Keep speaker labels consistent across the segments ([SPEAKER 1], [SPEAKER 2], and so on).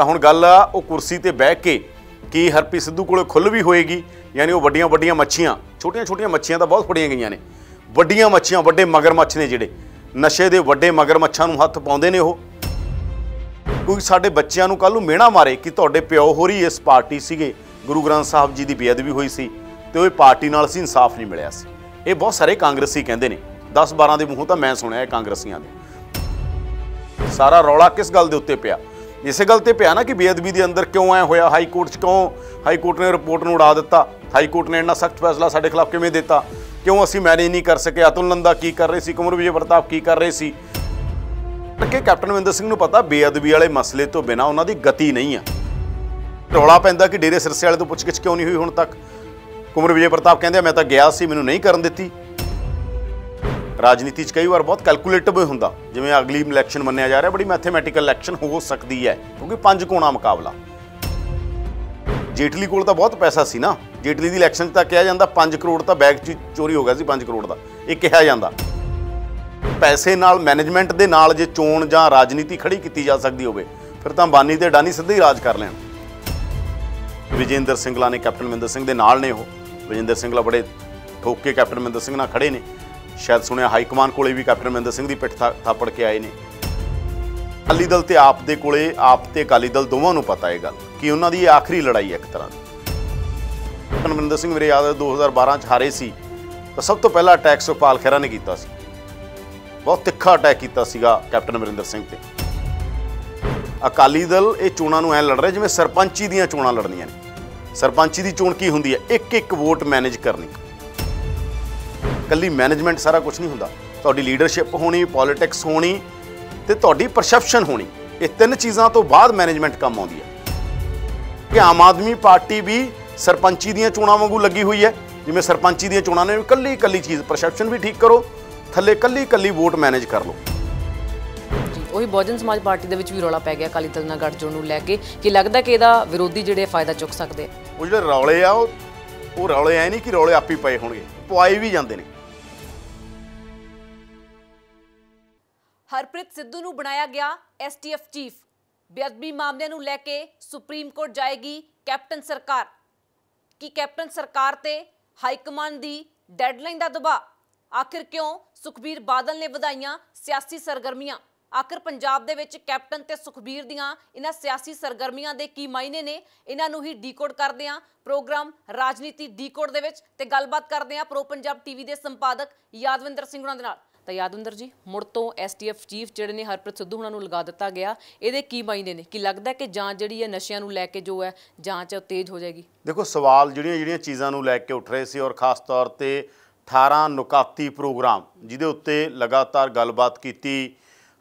[SPEAKER 1] ਤਾਂ ਹੁਣ ਗੱਲ ਆ ਉਹ ਕੁਰਸੀ ਤੇ ਬਹਿ ਕੇ ਕੀ ਹਰਪ੍ਰੀਤ ਸਿੱਧੂ ਕੋਲੇ ਖੁੱਲ ਵੀ ਹੋਏਗੀ, ਯਾਨੀ ਉਹ ਵੱਡੀਆਂ ਵੱਡੀਆਂ ਮੱਛੀਆਂ, ਛੋਟੀਆਂ ਛੋਟੀਆਂ ਮੱਛੀਆਂ ਤਾਂ ਬਹੁਤ ਫੜੀਆਂ ਗਈਆਂ ਨੇ। ਵੱਡੀਆਂ ਮੱਛੀਆਂ, ਵੱਡੇ ਮਗਰਮੱਛ ਨੇ ਜਿਹੜੇ। ਨਸ਼ੇ ਦੇ ਵੱਡੇ ਮਗਰਮੱਛਾਂ ਨੂੰ ਹੱਥ ਪਾਉਂਦੇ ਨੇ ਉਹ। ਕੋਈ ਸਾਡੇ ਬੱਚਿਆਂ ਨੂੰ ਕੱਲ ਨੂੰ ਮਿਹਣਾ ਮਾਰੇ ਕਿ ਤੁਹਾਡੇ ਪਿਓ ਹੋਰੀ ਇਸ ਪਾਰਟੀ ਸੀਗੇ। ਗੁਰੂ ਗ੍ਰੰਥ ਸਾਹਿਬ ਜੀ ਦੀ ਬੇਅਦਬੀ ਹੋਈ ਸੀ ਤੇ ਉਹ ਪਾਰਟੀ ਨਾਲ ਸੀ, ਇਨਸਾਫ ਨਹੀਂ ਮਿਲਿਆ ਸੀ। ਇਹ ਬਹੁਤ ਸਾਰੇ ਕਾਂਗਰਸੀ ਕਹਿੰਦੇ ਨੇ। 10 12 ਦੇ ਮੂੰਹੋਂ ਤਾਂ ਮੈਂ ਸੁਣਿਆ ਇਹ ਕਾਂਗਰਸੀਆਂ ਦੇ। ਸਾਰਾ ਰੌਲਾ ਕਿਸ ਗੱਲ ਦੇ ਉੱਤੇ ਪਿਆ? ਇਸੇ ਗੱਲ ਤੇ ਪਿਆ ਨਾ ਕਿ ਬੇਅਦਬੀ ਦੇ ਅੰਦਰ ਕਿਉਂ ਐ ਹੋਇਆ? ਹਾਈ ਕੋਰਟ 'ਚ ਕਿਉਂ ਹਾਈ ਕੋਰਟ ਨੇ ਰਿਪੋਰਟ ਨੂੰ ਉਡਾ ਦਿੱਤਾ? ਹਾਈ ਕੋਰਟ ਨੇ ਇੰਨਾ ਸਖਤ ਫੈਸਲਾ ਸਾਡੇ ਖਿਲਾਫ ਕਿਵੇਂ ਦਿੱਤਾ? ਕਿਉਂ ਅਸੀਂ ਮੈਨੇਜ ਨਹੀਂ ਕਰ ਸਕੇ ਅਤੁਲ ਨੰਦਾ ਕੀ ਕਰ ਰਹੇ ਸੀ? ਕੁਮਰ ਵਿਜੇ ਪ੍ਰਤਾਪ ਕੀ ਕਰ ਰਹੇ ਸੀ? ਕਿ ਕੈਪਟਨ ਅਮਰਿੰਦਰ ਸਿੰਘ ਨੂੰ ਪਤਾ, ਬੇਅਦਬੀ ਵਾਲੇ ਮਸਲੇ ਤੋਂ ਬਿਨਾ ਉਹਨਾਂ ਦੀ ਗਤੀ ਨਹੀਂ ਆ। ਰੌਲਾ ਪੈਂਦਾ ਕਿ ਡੇਰੇ ਸਿਰਸੇ ਵਾਲੇ ਤੋਂ ਪੁੱਛਗਿੱਛ ਕਿਉਂ ਨਹੀਂ ਹੋਈ ਹੁਣ ਤੱਕ? ਕੁਮਰ ਵਿਜੇ ਪ੍ਰਤਾਪ ਕਹਿੰਦੇ ਮੈਂ ਤਾਂ ਗਿਆ ਸੀ, ਮੈਨੂੰ ਨਹੀਂ ਕਰਨ ਦਿੱਤੀ। ਰਾਜਨੀਤੀ 'ਚ ਕਈ ਵਾਰ ਬਹੁਤ ਕੈਲਕੂਲੇਟਿਵ ਹੁੰਦਾ। ਜਿਵੇਂ ਅਗਲੀ ਇਲੈਕਸ਼ਨ ਮੰਨਿਆ ਜਾ ਰਿਹਾ, ਬੜੀ ਮੈਥਮੈਟੀਕਲ ਇਲੈਕਸ਼ਨ ਹੋ ਸਕਦੀ ਹੈ, ਕਿਉਂਕਿ ਪੰਜ ਕੋਣਾ ਮੁਕਾਬਲਾ। ਜੇਟਲੀ ਕੋਲ ਤਾਂ ਬਹੁਤ ਪੈਸਾ ਸੀ ਨਾ। ਜੇਟਲੀ ਦੀ ਇਲੈਕਸ਼ਨ 'ਚ ਤਾਂ ਕਿਹਾ ਜਾਂਦਾ 5 ਕਰੋੜ ਤਾਂ ਬੈਗ 'ਚ ਚੋਰੀ ਹੋ ਗਿਆ ਸੀ 5 ਕਰੋੜ ਦਾ। ਇਹ ਕਿਹਾ ਜਾਂਦਾ। ਪੈਸੇ ਨਾਲ ਮੈਨੇਜਮੈਂਟ ਦੇ ਨਾਲ ਜੇ ਚੋਣ ਜਾਂ ਰਾਜਨੀਤੀ ਖੜੀ ਕੀਤੀ ਜਾ ਸਕਦੀ ਹੋਵੇ, ਫਿਰ ਤਾਂ ਬਾਨੀ ਤੇ ਡਾਨੀ ਸਿੱਧੇ ਹੀ ਰਾਜ ਕਰ ਲੈਣ। ਵਿਜੇਂਦਰ ਸਿੰਗਲਾ ਨੇ ਕੈਪਟਨ ਮਹਿੰਦਰ ਸਿੰਘ ਦੇ ਨਾਲ ਨੇ ਉਹ। ਵਿਜੇਂਦਰ ਸਿੰਗਲਾ ਬੜੇ ਠੋਕ ਕੇ ਕੈਪਟਨ ਮਹਿੰਦਰ ਸਿੰਘ ਨਾਲ ਖੜੇ ਨੇ। ਸ਼ਾਇਦ ਸੁਣਿਆ ਹਾਈ ਕਮਾਨ ਕੋਲੇ ਵੀ ਕੈਪਟਨ ਮਹਿੰਦਰ ਸਿੰਘ ਦੀ ਪਿੱਠ ਥਾ- ਥਾਪੜ ਕੇ ਆਏ ਨੇ। ਅਕਾਲੀ ਦਲ ਤੇ ਆਪ ਦੇ ਕੋਲੇ, ਆਪ ਤੇ ਅਕਾਲੀ ਦਲ ਦੋਵਾਂ ਨੂੰ ਪਤਾ ਇਹ ਗੱਲ ਕਿ ਉਹਨਾਂ ਦੀ ਇਹ ਆਖਰੀ ਲੜਾਈ ਹੈ ਇੱਕ ਤਰ੍ਹਾਂ ਦੀ। ਕੈਪਟਨ ਮਹਿੰਦਰ ਸਿੰਘ ਮੇਰੇ ਯਾਦ ਹੈ 2012 ਚ ਹਾਰੇ ਸੀ। ਤਾਂ ਸਭ ਤੋਂ ਪਹਿਲਾ ਅਟੈਕ ਸੁਖਪਾਲ ਖਹਿਰਾ ਨੇ ਕੀਤਾ ਸੀ। ਬਹੁਤ ਤਿੱਖਾ ਅਟੈਕ ਕੀਤਾ ਸੀਗਾ ਕੈਪਟਨ ਅਮਰਿੰਦਰ ਸਿੰਘ ਤੇ। ਅਕਾਲੀ ਦਲ ਇਹ ਚੋਣਾਂ ਨੂੰ ਐ ਲੜ ਰਿਹਾ ਜਿਵੇਂ ਸਰਪੰਚੀ ਦੀਆਂ ਚੋਣਾਂ ਲੜਨੀਆਂ ਨੇ। ਸਰਪੰਚੀ ਦੀ ਚੋਣ ਕੀ ਹੁੰਦੀ ਹੈ? ਇੱਕ ਇੱਕ ਵੋਟ ਮੈਨੇਜ ਕਰਨੀ। ਕੱਲੀ ਮੈਨੇਜਮੈਂਟ ਸਾਰਾ ਕੁਝ ਨਹੀਂ ਹੁੰਦਾ। ਤੁਹਾਡੀ ਲੀਡਰਸ਼ਿਪ ਹੋਣੀ ਪੋਲਿਟਿਕਸ ਹੋਣੀ ਤੇ ਤੁਹਾਡੀ ਪਰਸੈਪਸ਼ਨ ਹੋਣੀ। ਇਹ ਤਿੰਨ ਚੀਜ਼ਾਂ ਤੋਂ ਬਾਅਦ ਮੈਨੇਜਮੈਂਟ ਕੰਮ ਆਉਂਦੀ ਹੈ। ਕਿ ਆਮ ਆਦਮੀ ਪਾਰਟੀ ਵੀ ਸਰਪੰਚੀ ਦੀਆਂ ਚੋਣਾਂ ਵਾਂਗੂ ਲੱਗੀ ਹੋਈ ਹੈ। ਜਿਵੇਂ ਸਰਪੰਚੀ ਦੀਆਂ ਚੋਣਾਂ ਨੇ ਕੱਲੀ ਕੱਲੀ ਚੀਜ਼ ਪਰਸੈਪਸ਼ਨ ਵੀ ਠੀਕ ਕਰੋ ਥੱਲੇ ਕੱਲੀ ਕੱਲੀ ਵੋਟ ਮੈਨੇਜ ਕਰ ਲਓ।
[SPEAKER 2] ਜੀ ਉਹੀ ਬਹੁਜਨ ਸਮਾਜ ਪਾਰਟੀ ਦੇ ਵਿੱਚ ਵੀ ਰੌਲਾ ਪੈ ਗਿਆ ਅਕਾਲੀ ਦਲ ਨਾਲ ਗੱਠਜੋੜ ਨੂੰ ਲੈ ਕੇ। ਕਿ ਲੱਗਦਾ ਕਿ ਇਹਦਾ ਵਿਰੋਧੀ ਜਿਹੜੇ ਫਾਇਦਾ ਚੁੱਕ ਸਕਦੇ
[SPEAKER 1] ਉਹ ਜਿਹੜੇ ਰੌਲੇ ਆ ਉਹ ਉਹ ਰੌਲੇ ਐ ਨਹੀਂ ਕਿ ਰੌਲੇ ਆਪੀ ਪਏ ਹੋਣਗੇ। ਪਵਾਏ ਵੀ ਜਾਂਦੇ ਨੇ।
[SPEAKER 3] ਹਰਪ੍ਰੀਤ ਸਿੱਧੂ ਨੂੰ ਬਣਾਇਆ ਗਿਆ ਐਸਟੀਐਫ ਚੀਫ। ਬੇਅਦਬੀ ਮਾਮਲੇ ਨੂੰ ਲੈ ਕੇ ਸੁਪਰੀਮ ਕੋਰਟ ਜਾਏਗੀ ਕੈਪਟਨ ਸਰਕਾਰ। ਕਿ ਕੈਪਟਨ ਸਰਕਾਰ ਤੇ ਹਾਈ ਕਮਾਂਡ ਦੀ ਡੈਡਲਾਈਨ ਦਾ ਦਬਾਅ? ਆਖਿਰ ਕਿਉਂ ਸੁਖਬੀਰ ਬਾਦਲ ਨੇ ਵਧਾਈਆਂ ਸਿਆਸੀ ਸਰਗਰਮੀਆਂ? ਆਖਿਰ ਪੰਜਾਬ ਦੇ ਵਿੱਚ ਕੈਪਟਨ ਤੇ ਸੁਖਬੀਰ ਦੀਆਂ ਇਹਨਾਂ ਸਿਆਸੀ ਸਰਗਰਮੀਆਂ ਦੇ ਕੀ ਮਾਇਨੇ ਨੇ? ਇਹਨਾਂ ਨੂੰ ਹੀ ਡੀਕੋਡ ਕਰਦੇ ਹਾਂ। ਪ੍ਰੋਗਰਾਮ ਰਾਜਨੀਤੀ ਡੀਕੋਡ ਦੇ ਵਿੱਚ ਤੇ ਗੱਲਬਾਤ ਕਰਦੇ ਹਾਂ ਪ੍ਰੋ ਪੰਜਾਬ ਟੀਵੀ ਦੇ ਸੰਪਾਦਕ ਯਾਦਵਿੰਦਰ ਸਿੰਘ ਉਹਨਾਂ ਦੇ ਨਾਲ।
[SPEAKER 2] ਤਾਂ ਯਾਦਵਿੰਦਰ ਜੀ ਮੁੜ ਤੋਂ ਐਸਟੀਐਫ ਚੀਫ ਜਿਹੜੇ ਨੇ ਹਰਪ੍ਰੀਤ ਸਿੱਧੂ ਉਹਨਾਂ ਨੂੰ ਲਗਾ ਦਿੱਤਾ ਗਿਆ। ਇਹਦੇ ਕੀ ਮਾਇਨੇ ਨੇ? ਕਿ ਲੱਗਦਾ ਕਿ ਜਾਂਚ ਜਿਹੜੀ ਹੈ ਨਸ਼ਿਆਂ ਨੂੰ ਲੈ ਕੇ ਜੋ ਹੈ ਜਾਂਚ ਤੇਜ਼ ਹੋ ਜਾਏਗੀ?
[SPEAKER 1] ਦੇਖੋ ਸਵਾਲ ਜਿਹੜੀਆਂ ਜਿਹੜੀਆਂ ਚੀਜ਼ਾਂ ਨੂੰ ਲੈ ਕੇ ਉੱਠ ਰਹੇ ਸੀ ਔਰ ਖਾਸ ਤੌਰ ਤੇ 18 ਨੁਕਾਤੀ ਪ੍ਰੋਗਰਾਮ ਜਿਹਦੇ ਉੱਤੇ ਲਗਾਤਾਰ ਗੱਲਬਾਤ ਕੀਤੀ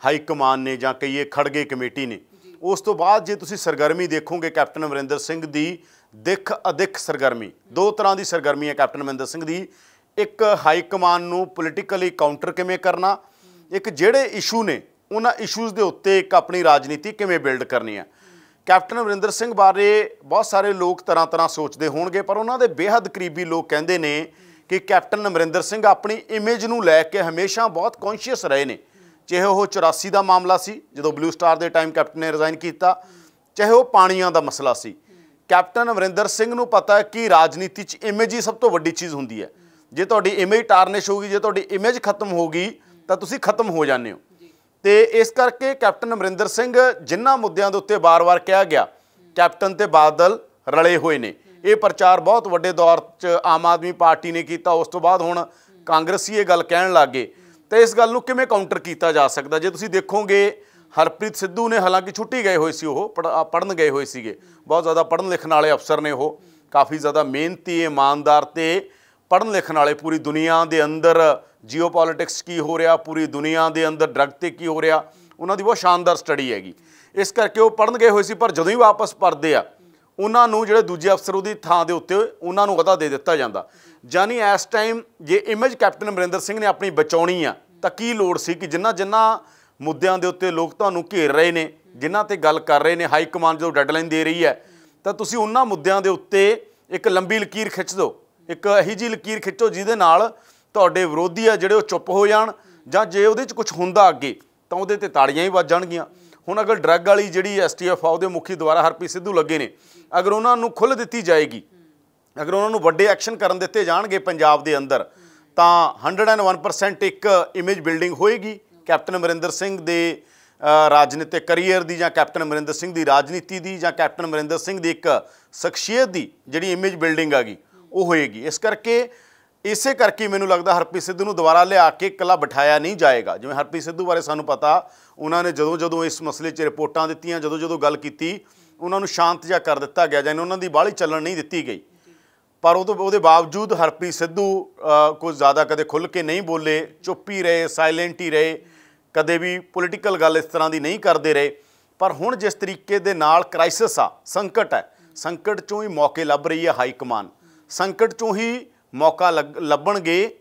[SPEAKER 1] ਹਾਈ ਕਮਾਨ ਨੇ ਜਾਂ ਕਹੀਏ ਖੜਗੇ ਕਮੇਟੀ ਨੇ। ਉਸ ਤੋਂ ਬਾਅਦ ਜੇ ਤੁਸੀਂ ਸਰਗਰਮੀ ਦੇਖੋਗੇ ਕੈਪਟਨ ਅਮਰਿੰਦਰ ਸਿੰਘ ਦੀ ਦਿੱਖ ਅਦਿੱਖ ਸਰਗਰਮੀ ਦੋ ਤਰ੍ਹਾਂ ਦੀ ਸਰਗਰਮੀ ਹੈ ਕੈਪਟਨ ਅਮਰਿੰਦਰ ਸਿੰਘ ਦੀ। ਇੱਕ ਹਾਈ ਕਮਾਨ ਨੂੰ ਪੋਲੀਟੀਕਲੀ ਕਾਊਂਟਰ ਕਿਵੇਂ ਕਰਨਾ? ਇੱਕ ਜਿਹੜੇ ਇਸ਼ੂ ਨੇ, ਉਹਨਾਂ ਇਸ਼ੂਜ਼ ਦੇ ਉੱਤੇ ਇੱਕ ਆਪਣੀ ਰਾਜਨੀਤੀ ਕਿਵੇਂ ਬਿਲਡ ਕਰਨੀ ਹੈ? ਕੈਪਟਨ ਅਮਰਿੰਦਰ ਸਿੰਘ ਬਾਰੇ ਬਹੁਤ ਸਾਰੇ ਲੋਕ ਤਰ੍ਹਾਂ ਤਰ੍ਹਾਂ ਸੋਚਦੇ ਹੋਣਗੇ, ਪਰ ਉਹਨਾਂ ਦੇ ਬੇਹੱਦ ਕਰੀਬੀ ਲੋਕ ਕਹਿੰਦੇ ਨੇ ਕਿ ਕੈਪਟਨ ਅਮਰਿੰਦਰ ਸਿੰਘ ਆਪਣੀ ਇਮੇਜ ਨੂੰ ਲੈ ਕੇ ਹਮੇਸ਼ਾ ਬਹੁਤ ਕੌਨਸ਼ੀਅਸ ਰਹੇ ਨੇ। ਚਾਹੇ ਉਹ 84 ਦਾ ਮਾਮਲਾ ਸੀ, ਜਦੋਂ ਬਲੂ ਸਟਾਰ ਦੇ ਟਾਈਮ ਕੈਪਟਨ ਨੇ ਰਿਜ਼ਾਈਨ ਕੀਤਾ, ਚਾਹੇ ਉਹ ਪਾਣੀਆਂ ਦਾ ਮਸਲਾ ਸੀ। ਕੈਪਟਨ ਅਮਰਿੰਦਰ ਸਿੰਘ ਨੂੰ ਪਤਾ ਹੈ ਕਿ ਰਾਜਨੀਤੀ 'ਚ ਇਮੇਜ ਹੀ ਸਭ ਤੋਂ ਵੱਡੀ ਚੀਜ਼ ਹੁੰਦੀ ਹੈ। ਜੇ ਤੁਹਾਡੀ ਇਮੇਜ ਟਾਰਨਿਸ਼ ਹੋਗੀ ਜੇ ਤੁਹਾਡੀ ਇਮੇਜ ਖਤਮ ਹੋਗੀ ਤਾਂ ਤੁਸੀਂ ਖਤਮ ਹੋ ਜਾਂਦੇ ਹੋ। ਤੇ ਇਸ ਕਰਕੇ ਕੈਪਟਨ ਅਮਰਿੰਦਰ ਸਿੰਘ ਜਿਨ੍ਹਾਂ ਮੁੱਦਿਆਂ ਦੇ ਉੱਤੇ ਬਾਰ-ਬਾਰ ਕਿਹਾ ਗਿਆ ਕੈਪਟਨ ਤੇ ਬਾਦਲ ਰਲੇ ਹੋਏ ਨੇ। ਇਹ ਪ੍ਰਚਾਰ ਬਹੁਤ ਵੱਡੇ ਦੌਰ 'ਚ ਆਮ ਆਦਮੀ ਪਾਰਟੀ ਨੇ ਕੀਤਾ। ਉਸ ਤੋਂ ਬਾਅਦ ਹੁਣ ਕਾਂਗਰਸੀ ਇਹ ਗੱਲ ਕਹਿਣ ਲੱਗ ਤੇ ਇਸ ਗੱਲ ਨੂੰ ਕਿਵੇਂ ਕਾਊਂਟਰ ਕੀਤਾ ਜਾ ਸਕਦਾ? ਜੇ ਤੁਸੀਂ ਦੇਖੋਗੇ ਹਰਪ੍ਰੀਤ ਸਿੱਧੂ ਨੇ ਹਾਲਾਂਕਿ ਛੁੱਟੀ ਗਏ ਹੋਏ ਸੀ ਉਹ ਪੜਨ ਗਏ ਹੋਏ ਸੀਗੇ। ਬਹੁਤ ਜ਼ਿਆਦਾ ਪੜਨ ਲਿਖਣ ਵਾਲੇ ਅਫਸਰ ਨੇ ਉਹ। ਕਾਫੀ ਜ਼ਿਆਦਾ ਮਿਹਨਤੀ ਇਮਾਨਦਾਰ ਤੇ ਪੜਨ ਲਿਖਣ ਵਾਲੇ ਪੂਰੀ ਦੁਨੀਆ ਦੇ ਅੰਦਰ ਜੀਓਪੋਲਿਟਿਕਸ ਕੀ ਹੋ ਰਿਹਾ, ਪੂਰੀ ਦੁਨੀਆ ਦੇ ਅੰਦਰ ਡਰਗ ਤੇ ਕੀ ਹੋ ਰਿਹਾ, ਉਹਨਾਂ ਦੀ ਬਹੁਤ ਸ਼ਾਨਦਾਰ ਸਟੱਡੀ ਹੈਗੀ। ਇਸ ਕਰਕੇ ਉਹ ਪੜਨ ਗਏ ਹੋਏ ਸੀ, ਪਰ ਜਦੋਂ ਹੀ ਵਾਪਸ ਪਰਦੇ ਆ, ਉਹਨਾਂ ਨੂੰ ਜਿਹੜੇ ਦੂਜੇ ਅਫਸਰ ਉਹਦੀ ਥਾਂ ਦੇ ਉੱਤੇ ਉਹਨਾਂ ਨੂੰ ਅਹੁਦਾ ਦੇ ਦਿੱਤਾ ਜਾਂਦਾ। ਜਾਨੀ ਇਸ ਟਾਈਮ ਜੇ ਇਮੇਜ ਕੈਪਟਨ ਅਮਰਿੰਦਰ ਸਿੰਘ ਨੇ ਆਪਣੀ ਬਚਾਉਣੀ ਆ, ਤਾਂ ਕੀ ਲੋੜ ਸੀ ਕਿ ਜਿੰਨਾ ਜਿੰਨਾ ਮੁੱਦਿਆਂ ਦੇ ਉੱਤੇ ਲੋਕ ਤੁਹਾਨੂੰ ਘੇਰ ਰਹੇ ਨੇ, ਜਿਨ੍ਹਾਂ ਤੇ ਗੱਲ ਕਰ ਰਹੇ ਨੇ ਹਾਈ ਕਮਾਂਡ ਜਦੋਂ ਡੈਡਲਾਈਨ ਦੇ ਰਹੀ ਹੈ, ਤਾਂ ਤੁਸੀਂ ਉਹਨਾਂ ਮੁੱਦਿਆਂ ਦੇ ਉੱਤੇ ਇੱਕ ਲੰਬੀ ਲਕੀਰ ਖਿੱਚ ਦਿਓ। ਇੱਕ ਇਹੀ ਜੀ ਲਕੀਰ ਖਿੱਚੋ ਜਿਹਦੇ ਨਾਲ ਤੁਹਾਡੇ ਵਿਰੋਧੀ ਆ ਜਿਹੜੇ ਉਹ ਚੁੱਪ ਹੋ ਜਾਣ ਜਾਂ ਜੇ ਉਹਦੇ 'ਚ ਕੁਝ ਹੁੰਦਾ ਅੱਗੇ, ਤਾਂ ਉਹਦੇ ਤੇ ਤਾੜੀਆਂ ਹੀ ਵੱਜ ਜਾਣਗੀਆਂ। ਹੁਣ ਅਗਰ ਡਰੱਗ ਵਾਲੀ ਜਿਹੜੀ ਐਸਟੀਐਫ ਆ, ਉਹਦੇ ਮੁਖੀ ਦੁਆਰਾ ਹਰਪ੍ਰੀਤ ਸਿੱਧੂ ਲੱਗੇ ਨੇ, ਅਗਰ ਉਹਨਾਂ ਨੂੰ ਖੁੱਲ੍ਹ ਦਿੱਤੀ ਜਾਏਗੀ, ਅਗਰ ਉਹਨਾਂ ਨੂੰ ਵੱਡੇ ਐਕਸ਼ਨ ਕਰਨ ਦਿੱਤੇ ਜਾਣਗੇ ਪੰਜਾਬ ਦੇ ਅੰਦਰ, ਤਾਂ 101% ਇੱਕ ਇਮੇਜ ਬਿਲਡਿੰਗ ਹੋਏਗੀ। ਕੈਪਟਨ ਅਮਰਿੰਦਰ ਸਿੰਘ ਦੇ ਰਾਜਨੀਤਿਕ ਕੈਰੀਅਰ ਦੀ ਜਾਂ ਕੈਪਟਨ ਅਮਰਿੰਦਰ ਸਿੰਘ ਦੀ ਰਾਜਨੀਤੀ ਦੀ ਜਾਂ ਕੈਪਟਨ ਅਮਰਿੰਦਰ ਸਿੰਘ ਦੀ ਇੱਕ ਸ਼ਖਸੀਅਤ ਦੀ ਜਿਹੜੀ ਇਮੇਜ ਬਿਲਡਿੰਗ ਆਗੀ ਉਹ ਹੋਏਗੀ। ਇਸ ਕਰਕੇ ਇਸੇ ਕਰਕੇ ਮੈਨੂੰ ਲੱਗਦਾ ਹਰਪ੍ਰੀਤ ਸਿੱਧੂ ਨੂੰ ਦੁਬਾਰਾ ਲਿਆ ਕੇ ਇਕੱਲਾ ਬਿਠਾਇਆ ਨਹੀਂ ਜਾਏਗਾ। ਜਿਵੇਂ ਹਰਪ੍ਰੀਤ ਸਿੱਧੂ ਬਾਰੇ ਸਾਨੂੰ ਪਤਾ, ਉਹਨਾਂ ਨੇ ਜਦੋਂ ਜਦੋਂ ਇਸ ਮਸਲੇ 'ਚ ਰਿਪੋਰਟਾਂ ਦਿੱਤੀਆਂ, ਜਦੋਂ ਜਦੋਂ ਗੱਲ ਕੀਤੀ, ਉਹਨਾਂ ਨੂੰ ਸ਼ਾਂਤ ਜਿਹਾ ਕਰ ਦਿੱਤਾ ਗਿਆ ਜਾਂ ਉਹਨਾਂ ਦੀ ਬਾਹਲੀ ਚੱਲਣ ਨਹੀਂ ਦਿੱਤੀ ਗਈ। ਪਰ ਉਹ ਤੋਂ ਉਹਦੇ ਬਾਵਜੂਦ ਹਰਪ੍ਰੀਤ ਸਿੱਧੂ ਕੁਝ ਜ਼ਿਆਦਾ ਕਦੇ ਖੁੱਲ ਕੇ ਨਹੀਂ ਬੋਲੇ, ਚੁੱਪ ਹੀ ਰਹੇ ਸਾਇਲੈਂਟ ਹੀ ਰਹੇ, ਕਦੇ ਵੀ ਪੋਲੀਟੀਕਲ ਗੱਲ ਇਸ ਤਰ੍ਹਾਂ ਦੀ ਨਹੀਂ ਕਰਦੇ ਰਹੇ। ਪਰ ਹੁਣ ਜਿਸ ਤਰੀਕੇ ਦੇ ਨਾਲ ਕ੍ਰਾਈਸਿਸ ਆ, ਸੰਕਟ ਹੈ, ਸੰਕਟ ਚੋਂ ਹੀ ਮੌਕੇ ਲੱਭ ਰਹੀ ਹੈ ਹਾਈ ਕਮਾਨ ਸੰਕਟ ਚੋਂ ਹੀ ਮੌਕਾ ਲੱਗ- ਲੱਭਣਗੇ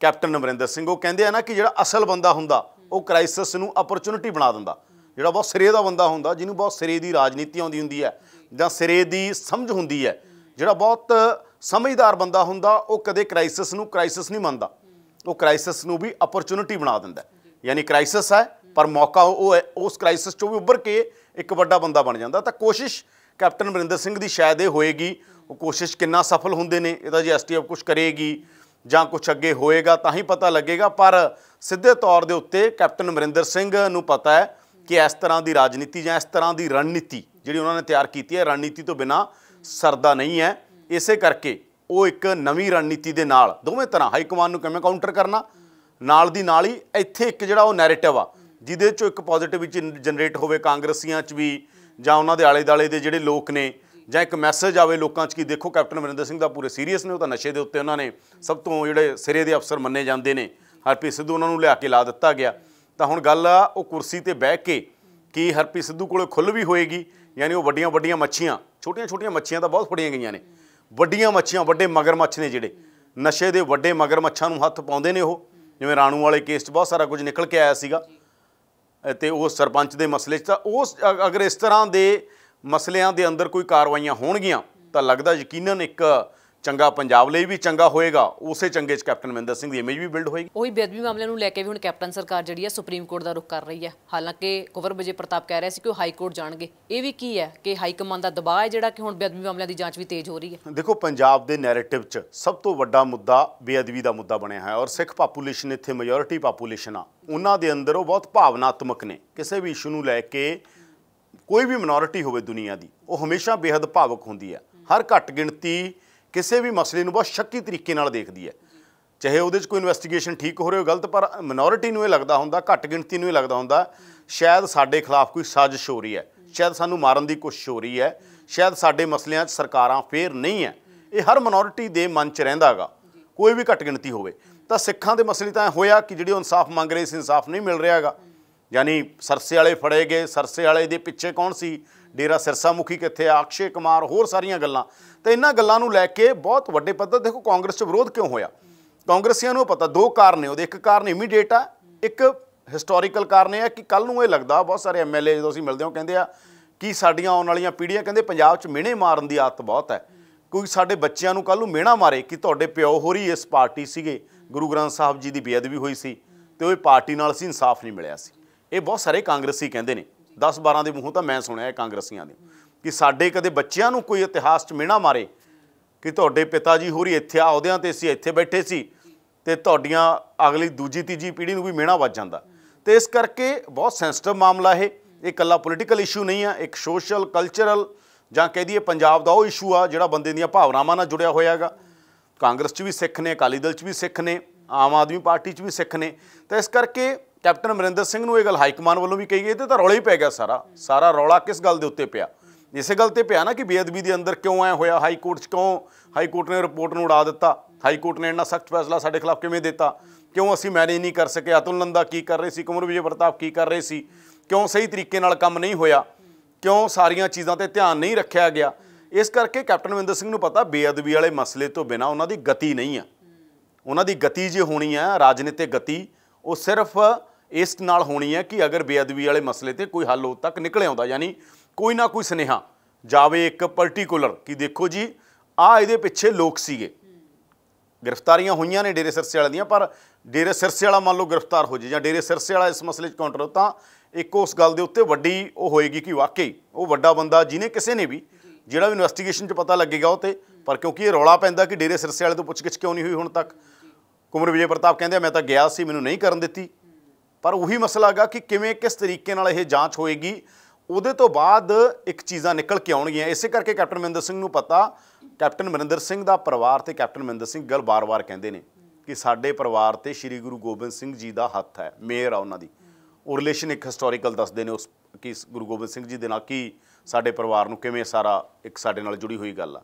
[SPEAKER 1] ਕੈਪਟਨ ਅਮਰਿੰਦਰ ਸਿੰਘ। ਉਹ ਕਹਿੰਦੇ ਆ ਨਾ ਕਿ ਜਿਹੜਾ ਅਸਲ ਬੰਦਾ ਹੁੰਦਾ, ਉਹ ਕ੍ਰਾਈਸਿਸ ਨੂੰ ਅਪਰਚੁਨਿਟੀ ਬਣਾ ਦਿੰਦਾ। ਜਿਹੜਾ ਬਹੁਤ ਸਿਰੇ ਦਾ ਬੰਦਾ ਹੁੰਦਾ, ਜਿਹਨੂੰ ਬਹੁਤ ਸਿਰੇ ਦੀ ਰਾਜਨੀਤੀ ਆਉਂਦੀ ਹੁੰਦੀ ਹੈ ਜਾਂ ਸਿਰੇ ਦੀ ਸਮਝ ਹੁੰਦੀ ਹੈ, ਜਿਹੜਾ ਬਹੁਤ ਸਮਝਦਾਰ ਬੰਦਾ ਹੁੰਦਾ, ਉਹ ਕਦੇ ਕ੍ਰਾਈਸਿਸ ਨੂੰ ਕ੍ਰਾਈਸਿਸ ਨਹੀਂ ਮੰਨਦਾ। ਉਹ ਕ੍ਰਾਈਸਿਸ ਨੂੰ ਵੀ ਅਪਰਚੁਨਿਟੀ ਬਣਾ ਦਿੰਦਾ ਯਾਨੀ ਕ੍ਰਾਈਸਿਸ ਹੈ, ਪਰ ਮੌਕਾ ਉਹ ਹੈ, ਉਸ ਕ੍ਰਾਈਸਿਸ ਚੋਂ ਵੀ ਉੱਭਰ ਕੇ ਇੱਕ ਵੱਡਾ ਬੰਦਾ ਬਣ ਜਾਂਦਾ। ਤਾਂ ਕੋਸ਼ਿਸ਼ ਕੈਪਟਨ ਅਮਰਿੰਦਰ ਸਿੰਘ ਦੀ ਸ਼ਾਇਦ ਇਹ ਹੋਏਗੀ ਉਹ ਕੋਸ਼ਿਸ਼ ਕਿੰਨਾ ਸਫਲ ਹੁੰਦੇ ਨੇ ਇਹਦਾ ਜੀ ਐਸਟੀਐਫ ਕੁਝ ਕਰੇਗੀ ਜਾਂ ਕੁਝ ਅੱਗੇ ਹੋਏਗਾ, ਤਾਂ ਹੀ ਪਤਾ ਲੱਗੇਗਾ। ਪਰ ਸਿੱਧੇ ਤੌਰ ਦੇ ਉੱਤੇ ਕੈਪਟਨ ਅਮਰਿੰਦਰ ਸਿੰਘ ਨੂੰ ਪਤਾ ਹੈ ਕਿ ਇਸ ਤਰ੍ਹਾਂ ਦੀ ਰਾਜਨੀਤੀ ਜਾਂ ਇਸ ਤਰ੍ਹਾਂ ਦੀ ਰਣਨੀਤੀ ਜਿਹੜੀ ਉਹਨਾਂ ਨੇ ਤਿਆਰ ਕੀਤੀ ਹੈ, ਰਣਨੀਤੀ ਤੋਂ ਬਿਨਾ ਸਰਦਾ ਨਹੀਂ ਹੈ। ਇਸੇ ਕਰਕੇ ਉਹ ਇੱਕ ਨਵੀਂ ਰਣਨੀਤੀ ਦੇ ਨਾਲ, ਦੋਵੇਂ ਤਰ੍ਹਾਂ, ਹਾਈ ਕਮਾਂਡ ਨੂੰ ਕਿਵੇਂ ਕਾਊਂਟਰ ਕਰਨਾ, ਨਾਲ ਦੀ ਨਾਲ ਹੀ ਇੱਥੇ ਇੱਕ ਜਿਹੜਾ ਉਹ ਨੈਰੇਟਿਵ ਆ, ਜਿਹਦੇ ਚੋਂ ਇੱਕ ਪੋਜ਼ਿਟਿਵਿਟੀ ਜਨਰੇਟ ਹੋਵੇ ਕਾਂਗਰਸੀਆਂ 'ਚ ਵੀ ਜਾਂ ਉਹਨਾਂ ਦੇ ਆਲੇ ਦਾਲੇ ਦੇ ਜਿਹੜੇ ਲੋਕ ਨੇ ਜਾਂ ਇੱਕ ਮੈਸੇਜ ਆਵੇ ਲੋਕਾਂ 'ਚ ਕਿ ਦੇਖੋ ਕੈਪਟਨ ਅਮਰਿੰਦਰ ਸਿੰਘ ਦਾ ਪੂਰੇ ਸੀਰੀਅਸ ਨੇ, ਉਹ ਤਾਂ ਨਸ਼ੇ ਦੇ ਉੱਤੇ ਉਹਨਾਂ ਨੇ ਸਭ ਤੋਂ ਜਿਹੜੇ ਸਿਰੇ ਦੇ ਅਫਸਰ ਮੰਨੇ ਜਾਂਦੇ ਨੇ। ਹਰਪ੍ਰੀਤ ਸਿੱਧੂ ਉਹਨਾਂ ਨੂੰ ਲਿਆ ਕੇ ਲਾ ਦਿੱਤਾ ਗਿਆ। ਤਾਂ ਹੁਣ ਗੱਲ ਆ ਉਹ ਕੁਰਸੀ ਤੇ ਬਹਿ ਕੇ ਕੀ ਹਰਪ੍ਰੀਤ ਸਿੱਧੂ ਕੋਲੇ ਖੁੱਲ ਵੀ ਹੋਏਗੀ, ਯਾਨੀ ਉਹ ਵੱਡੀਆਂ ਵੱਡੀਆਂ ਮੱਛੀਆਂ ਛੋਟੀਆਂ ਛੋਟੀਆਂ ਮੱਛੀਆਂ ਤਾਂ ਬਹੁਤ ਫੜੀਆਂ ਗਈਆਂ ਨੇ। ਵੱਡੀਆਂ ਮੱਛੀਆਂ, ਵੱਡੇ ਮਗਰਮੱਛ ਨੇ ਜਿਹੜੇ। ਨਸ਼ੇ ਦੇ ਵੱਡੇ ਮਗਰਮੱਛਾਂ ਨੂੰ ਹੱਥ ਪਾਉਂਦੇ ਨੇ ਉਹ। ਜਿਵੇਂ ਰਾਣੂ ਵਾਲੇ ਕੇਸ 'ਚ ਬਹੁਤ ਸਾਰਾ ਕੁਝ ਨਿਕਲ ਕੇ ਆਇਆ ਸੀਗਾ। ਤੇ ਉਹ ਸਰਪੰਚ ਦੇ ਮਸਲੇ 'ਚ ਤਾਂ ਉਸ ਅਗਰ ਇਸ ਤਰ੍ਹਾਂ ਦੇ ਮਸਲਿਆਂ ਦੇ ਅੰਦਰ ਕੋਈ ਕਾਰਵਾਈਆਂ ਹੋਣਗੀਆਂ ਤਾਂ ਲੱਗਦਾ ਯਕੀਨਨ ਇੱਕ ਚੰਗਾ ਪੰਜਾਬ ਲਈ ਵੀ ਚੰਗਾ ਹੋਏਗਾ। ਉਸੇ ਚੰਗੇ 'ਚ ਕੈਪਟਨ ਅਮਰਿੰਦਰ ਸਿੰਘ ਦੀ ਇਮੇਜ ਵੀ ਬਿਲਡ ਹੋਏਗੀ।
[SPEAKER 2] ਉਹੀ ਬੇਅਦਬੀ ਮਾਮਲਿਆਂ ਨੂੰ ਲੈ ਕੇ ਵੀ ਹੁਣ ਕੈਪਟਨ ਸਰਕਾਰ ਜਿਹੜੀ ਹੈ ਸੁਪਰੀਮ ਕੋਰਟ ਦਾ ਰੁਖ ਕਰ ਰਹੀ ਹੈ ਹਾਲਾਂਕਿ ਕੁਵਰ ਵਿਜੇ ਪ੍ਰਤਾਪ ਕਹਿ ਰਿਹਾ ਸੀ ਕਿ ਉਹ ਹਾਈ ਕੋਰਟ ਜਾਣਗੇ। ਇਹ ਵੀ ਕੀ ਹੈ ਕਿ ਹਾਈ ਕਮਾਂਡ ਦਾ ਦਬਾਅ ਹੈ ਜਿਹੜਾ ਕਿ ਹੁਣ ਬੇਅਦਬੀ ਮਾਮਲਿਆਂ ਦੀ ਜਾਂਚ ਵੀ ਤੇਜ਼ ਹੋ ਰਹੀ ਹੈ?
[SPEAKER 1] ਦੇਖੋ ਪੰਜਾਬ ਦੇ ਨੈਰੇਟਿਵ 'ਚ ਸਭ ਤੋਂ ਵੱਡਾ ਮੁੱਦਾ ਬੇਅਦਬੀ ਦਾ ਮੁੱਦਾ ਬਣਿਆ ਹੈ ਔਰ ਸਿੱਖ ਪਾਪੂਲੇਸ਼ਨ ਇੱਥੇ ਮੈਜੋਰਿਟੀ ਪਾਪੂਲੇਸ਼ਨ ਆ। ਉਹਨਾਂ ਦੇ ਅੰਦਰ ਉਹ ਬਹੁਤ ਭਾਵਨਾਤਮਕ ਨੇ। ਕਿਸੇ ਵੀ ਇਸ਼ੂ ਨੂੰ ਲੈ ਕੇ ਕੋਈ ਵੀ ਮਿਨੋਰਿਟੀ ਹੋਵੇ ਦੁਨੀਆ ਦੀ, ਉਹ ਹਮੇਸ਼ਾ ਬੇहद ਭਾਵਕ ਹੁੰਦੀ ਹੈ। ਹਰ ਘੱਟ ਗਿਣਤੀ ਕਿਸੇ ਵੀ ਮਸਲੇ ਨੂੰ ਬਹੁਤ ਸ਼ੱਕੀ ਤਰੀਕੇ ਨਾਲ ਦੇਖਦੀ ਹੈ। ਚਾਹੇ ਉਹਦੇ 'ਚ ਕੋਈ ਇਨਵੈਸਟੀਗੇਸ਼ਨ ਠੀਕ ਹੋ ਰਹੀ ਹੋ ਗਲਤ, ਪਰ ਮਿਨੋਰਿਟੀ ਨੂੰ ਇਹ ਲੱਗਦਾ ਹੁੰਦਾ, ਘੱਟ ਗਿਣਤੀ ਨੂੰ ਇਹ ਲੱਗਦਾ ਹੁੰਦਾ, ਸ਼ਾਇਦ ਸਾਡੇ ਖਿਲਾਫ ਕੋਈ ਸਾਜ਼ਿਸ਼ ਹੋ ਰਹੀ ਹੈ, ਸ਼ਾਇਦ ਸਾਨੂੰ ਮਾਰਨ ਦੀ ਕੋਸ਼ਿਸ਼ ਹੋ ਰਹੀ ਹੈ, ਸ਼ਾਇਦ ਸਾਡੇ ਮਸਲਿਆਂ 'ਚ ਸਰਕਾਰਾਂ ਫੇਰ ਨਹੀਂ ਹੈ। ਇਹ ਹਰ ਮਿਨੋਰਿਟੀ ਦੇ ਮਨ 'ਚ ਰਹਿੰਦਾਗਾ ਕੋਈ ਵੀ ਘੱਟ ਗਿਣਤੀ ਹੋਵੇ। ਤਾਂ ਸਿੱਖਾਂ ਦੇ ਮਸਲੇ ਤਾਂ ਇਹ ਹੋਇਆ ਕਿ ਜਿਹੜੇ ਉਹ ਇਨਸਾਫ ਮੰਗ ਰਹੇ ਸੀ, ਇਨਸਾਫ ਨਹੀਂ ਮਿਲ ਰਿਹਾਗਾ ਯਾਨੀ ਸਰਸੇ ਵਾਲੇ ਫੜੇ ਗਏ, ਸਰਸੇ ਵਾਲੇ ਦੇ ਪਿੱਛੇ ਕੌਣ ਸੀ? ਡੇਰਾ ਸਿਰਸਾ ਮੁਖੀ ਕਿੱਥੇ ਆ? ਅਕਸ਼ੇ ਕੁਮਾਰ, ਹੋਰ ਸਾਰੀਆਂ ਗੱਲਾਂ। ਤੇ ਇਹਨਾਂ ਗੱਲਾਂ ਨੂੰ ਲੈ ਕੇ ਬਹੁਤ ਵੱਡੇ ਪੱਧਰ ਦੇਖੋ ਕਾਂਗਰਸ 'ਚ ਵਿਰੋਧ ਕਿਉਂ ਹੋਇਆ? ਕਾਂਗਰਸੀਆਂ ਨੂੰ ਪਤਾ, ਦੋ ਕਾਰਨ ਨੇ ਉਹਦੇ। ਇੱਕ ਕਾਰਨ ਇਮੀਡੀਏਟ ਆ, ਇੱਕ ਹਿਸਟੋਰੀਕਲ ਕਾਰਨ ਇਹ ਆ ਕਿ ਕੱਲ ਨੂੰ ਇਹ ਲੱਗਦਾ, ਬਹੁਤ ਸਾਰੇ ਐਮਐਲਏ ਜਦੋਂ ਅਸੀਂ ਮਿਲਦੇ ਹਾਂ ਕਹਿੰਦੇ ਆ ਕਿ ਸਾਡੀਆਂ ਆਉਣ ਵਾਲੀਆਂ ਪੀੜ੍ਹੀਆਂ ਕਹਿੰਦੇ ਪੰਜਾਬ 'ਚ ਮਿਹਣੇ ਮਾਰਨ ਦੀ ਆਦਤ ਬਹੁਤ ਹੈ। ਕੋਈ ਸਾਡੇ ਬੱਚਿਆਂ ਨੂੰ ਕੱਲ ਨੂੰ ਮਿਹਣਾ ਮਾਰੇ ਕਿ ਤੁਹਾਡੇ ਪਿਓ ਹੋਰੀ ਇਸ ਪਾਰਟੀ ਸੀਗੇ। ਗੁਰੂ ਗ੍ਰੰਥ ਸਾਹਿਬ ਜੀ ਦੀ ਬੇਅਦਬੀ ਹੋਈ ਸੀ ਤੇ ਉਹ ਪਾਰਟੀ ਨਾਲ ਸੀ ਇਨਸਾਫ ਨਹੀਂ ਮਿਲਿਆ ਸੀ। ਇਹ ਬਹੁਤ ਸਾਰੇ ਕਾਂਗਰਸੀ ਕਹਿੰਦੇ ਨੇ। 10 12 ਦੇ ਮੂੰਹੋਂ ਤਾਂ ਮੈਂ ਸੁਣਿਆ ਇਹ ਕਾਂਗਰਸੀਆਂ ਦੇ। ਕਿ ਸਾਡੇ ਕਦੇ ਬੱਚਿਆਂ ਨੂੰ ਕੋਈ ਇਤਿਹਾਸ 'ਚ ਮਿਹਣਾ ਮਾਰੇ ਕਿ ਤੁਹਾਡੇ ਪਿਤਾ ਜੀ ਹੋਰੀ ਇੱਥੇ ਆ, ਉਹਦਿਆਂ ਤੇ ਸੀ ਇੱਥੇ ਬੈਠੇ ਸੀ ਤੇ ਤੁਹਾਡੀਆਂ ਅਗਲੀ ਦੂਜੀ, ਤੀਜੀ ਪੀੜ੍ਹੀ ਨੂੰ ਵੀ ਮਿਹਣਾ ਵੱਜ ਜਾਂਦਾ। ਤੇ ਇਸ ਕਰਕੇ ਬਹੁਤ ਸੈਂਸਿਟਿਵ ਮਾਮਲਾ ਇਹ। ਇਹ ਇਕੱਲਾ ਪੋਲੀਟੀਕਲ ਇਸ਼ੂ ਨਹੀਂ ਆ, ਇੱਕ ਸੋਸ਼ਲ ਕਲਚਰਲ ਜਾਂ ਕਹਿ ਦਈਏ ਪੰਜਾਬ ਦਾ ਉਹ ਇਸ਼ੂ ਆ ਜਿਹੜਾ ਬੰਦੇ ਦੀਆਂ ਭਾਵਨਾਵਾਂ ਨਾਲ ਜੁੜਿਆ ਹੋਇਆ ਹੈਗਾ। ਕਾਂਗਰਸ 'ਚ ਵੀ ਸਿੱਖ ਨੇ, ਅਕਾਲੀ ਦਲ 'ਚ ਵੀ ਸਿੱਖ ਨੇ। ਆਮ ਆਦਮੀ ਪਾਰਟੀ 'ਚ ਵੀ ਸਿੱਖ ਨੇ। ਤਾਂ ਇਸ ਕਰਕੇ ਕੈਪਟਨ ਅਮਰਿੰਦਰ ਸਿੰਘ ਨੂੰ ਇਹ ਗੱਲ ਹਾਈ ਕਮਾਨ ਵੱਲੋਂ ਵੀ ਕਹੀ ਗਈ ਤੇ ਤਾਂ ਰੌਲਾ ਹੀ ਪੈ ਗਿਆ ਸਾਰਾ। ਸਾਰਾ ਰੌਲਾ ਕਿਸ ਗੱਲ ਦੇ ਉੱਤੇ ਪਿਆ? ਇਸੇ ਗੱਲ ਤੇ ਪਿਆ ਨਾ ਕਿ ਬੇਅਦਬੀ ਦੇ ਅੰਦਰ ਕਿਉਂ ਐ ਹੋਇਆ, ਹਾਈ ਕੋਰਟ 'ਚ ਕਿਉਂ, ਹਾਈ ਕੋਰਟ ਨੇ ਰਿਪੋਰਟ ਨੂੰ ਉਡਾ ਦਿੱਤਾ? ਹਾਈ ਕੋਰਟ ਨੇ ਇੰਨਾ ਸਖਤ ਫੈਸਲਾ ਸਾਡੇ ਖਿਲਾਫ ਕਿਵੇਂ ਦਿੱਤਾ? ਕਿਉਂ ਅਸੀਂ ਮੈਨੇਜ ਨਹੀਂ ਕਰ ਸਕੇ? ਅਤੁਲ ਨੰਦਾ ਕੀ ਕਰ ਰਹੇ ਸੀ? ਕੁਮਰ ਵਿਜੇ ਪ੍ਰਤਾਪ ਕੀ ਕਰ ਰਹੇ ਸੀ? ਕਿਉਂ ਸਹੀ ਤਰੀਕੇ ਨਾਲ ਕੰਮ ਨਹੀਂ ਹੋਇਆ? ਕਿਉਂ ਸਾਰੀਆਂ ਚੀਜ਼ਾਂ ਤੇ ਧਿਆਨ ਨਹੀਂ ਰੱਖਿਆ ਗਿਆ? ਇਸ ਕਰਕੇ ਕੈਪਟਨ ਅਮਰਿੰਦਰ ਸਿੰਘ ਨੂੰ ਪਤਾ, ਬੇਅਦਬੀ ਵਾਲੇ ਮਸਲੇ ਤੋਂ ਬਿਨਾ ਉਹਨਾਂ ਦੀ ਗਤੀ ਨਹੀਂ ਆ। ਉਹਨਾਂ ਦੀ ਗਤੀ ਜੇ ਹੋਣੀ ਹੈ ਰਾਜਨੀਤਿਕ ਗਤੀ, ਉਹ ਸਿਰਫ ਇਸ ਨਾਲ ਹੋਣੀ ਹੈ ਕਿ ਅਗਰ ਬੇਅਦਬੀ ਵਾਲੇ ਮਸਲੇ ਤੇ ਕੋਈ ਹੱਲ ਉਦ ਤੱਕ ਨਿਕਲ ਆਉਂਦਾ, ਯਾਨੀ ਕੋਈ ਨਾ ਕੋਈ ਸੁਨੇਹਾ ਜਾਵੇ ਇੱਕ ਪਾਰਟਿਕੂਲਰ ਕਿ ਦੇਖੋ ਜੀ ਆ ਇਹਦੇ ਪਿੱਛੇ ਲੋਕ ਸੀਗੇ। ਗ੍ਰਿਫਤਾਰੀਆਂ ਹੋਈਆਂ ਨੇ ਡੇਰੇ ਸਿਰਸੇ ਵਾਲਿਆਂ ਦੀਆਂ, ਪਰ ਡੇਰੇ ਸਿਰਸੇ ਵਾਲਾ ਮੰਨ ਲਓ ਗ੍ਰਿਫਤਾਰ ਹੋ ਜੇ ਜਾਂ ਡੇਰੇ ਸਿਰਸੇ ਵਾਲਾ ਇਸ ਮਸਲੇ 'ਚ ਕਾਊਂਟਰ ਹੋ, ਤਾਂ ਇੱਕ ਉਸ ਗੱਲ ਦੇ ਉੱਤੇ ਵੱਡੀ ਉਹ ਹੋਏਗੀ ਕਿ ਵਾਕਈ ਉਹ ਵੱਡਾ ਬੰਦਾ ਜਿਹਨੇ ਕਿਸੇ ਨੇ ਵੀ ਜਿਹੜਾ ਵੀ ਇਨਵੈਸਟੀਗੇਸ਼ਨ 'ਚ ਪਤਾ ਲੱਗੇਗਾ ਉਹ ਤੇ, ਪਰ ਕਿਉਂਕਿ ਇਹ ਰੌਲਾ ਪੈਂਦਾ ਕਿ ਡੇਰੇ ਸਿਰਸੇ ਵਾਲੇ ਤੋਂ ਪੁੱਛਗਿੱਛ ਕਿਉਂ ਨਹੀਂ ਹੋਈ ਹੁਣ ਤੱਕ? ਕੁਮਰ ਵਿਜੇ ਪ੍ਰਤਾਪ ਕਹਿੰਦੇ ਆ, ਮੈਂ ਤਾਂ ਗਿਆ ਸੀ ਮੈਨੂੰ ਨਹੀਂ ਕਰਨ ਦਿੱਤੀ। ਪਰ ਉਹੀ ਮਸਲਾ ਹੈਗਾ ਕਿ ਕਿਵੇਂ ਕਿਸ ਤਰੀਕੇ ਨਾਲ ਇਹ ਜਾਂਚ ਹੋਏਗੀ ਉਹਦੇ ਤੋਂ ਬਾਅਦ ਇੱਕ ਚੀਜ਼ਾਂ ਨਿਕਲ ਕੇ ਆਉਣਗੀਆਂ। ਇਸੇ ਕਰਕੇ ਕੈਪਟਨ ਮਨਿੰਦਰ ਸਿੰਘ ਨੂੰ ਪਤਾ ਕੈਪਟਨ ਮਨਿੰਦਰ ਸਿੰਘ ਦਾ ਪਰਿਵਾਰ ਤੇ ਕੈਪਟਨ ਮਨਿੰਦਰ ਸਿੰਘ ਗੱਲ ਬਾਰ-ਬਾਰ ਕਹਿੰਦੇ ਨੇ ਕਿ ਸਾਡੇ ਪਰਿਵਾਰ ਤੇ ਸ੍ਰੀ ਗੁਰੂ ਗੋਬਿੰਦ ਸਿੰਘ ਜੀ ਦਾ ਹੱਥ ਹੈ ਮੇਰ ਆ ਉਹਨਾਂ ਦੀ। ਉਹ ਰਿਲੇਸ਼ਨ ਇੱਕ ਹਿਸਟੋਰੀਕਲ ਦੱਸਦੇ ਨੇ ਉਸ ਕਿ ਗੁਰੂ ਗੋਬਿੰਦ ਸਿੰਘ ਜੀ ਦੇ ਨਾਲ ਕੀ ਸਾਡੇ ਪਰਿਵਾਰ ਨੂੰ ਕਿਵੇਂ ਸਾਰਾ ਇੱਕ ਸਾਡੇ ਨਾਲ ਜੁੜੀ ਹੋਈ ਗੱਲ ਆ।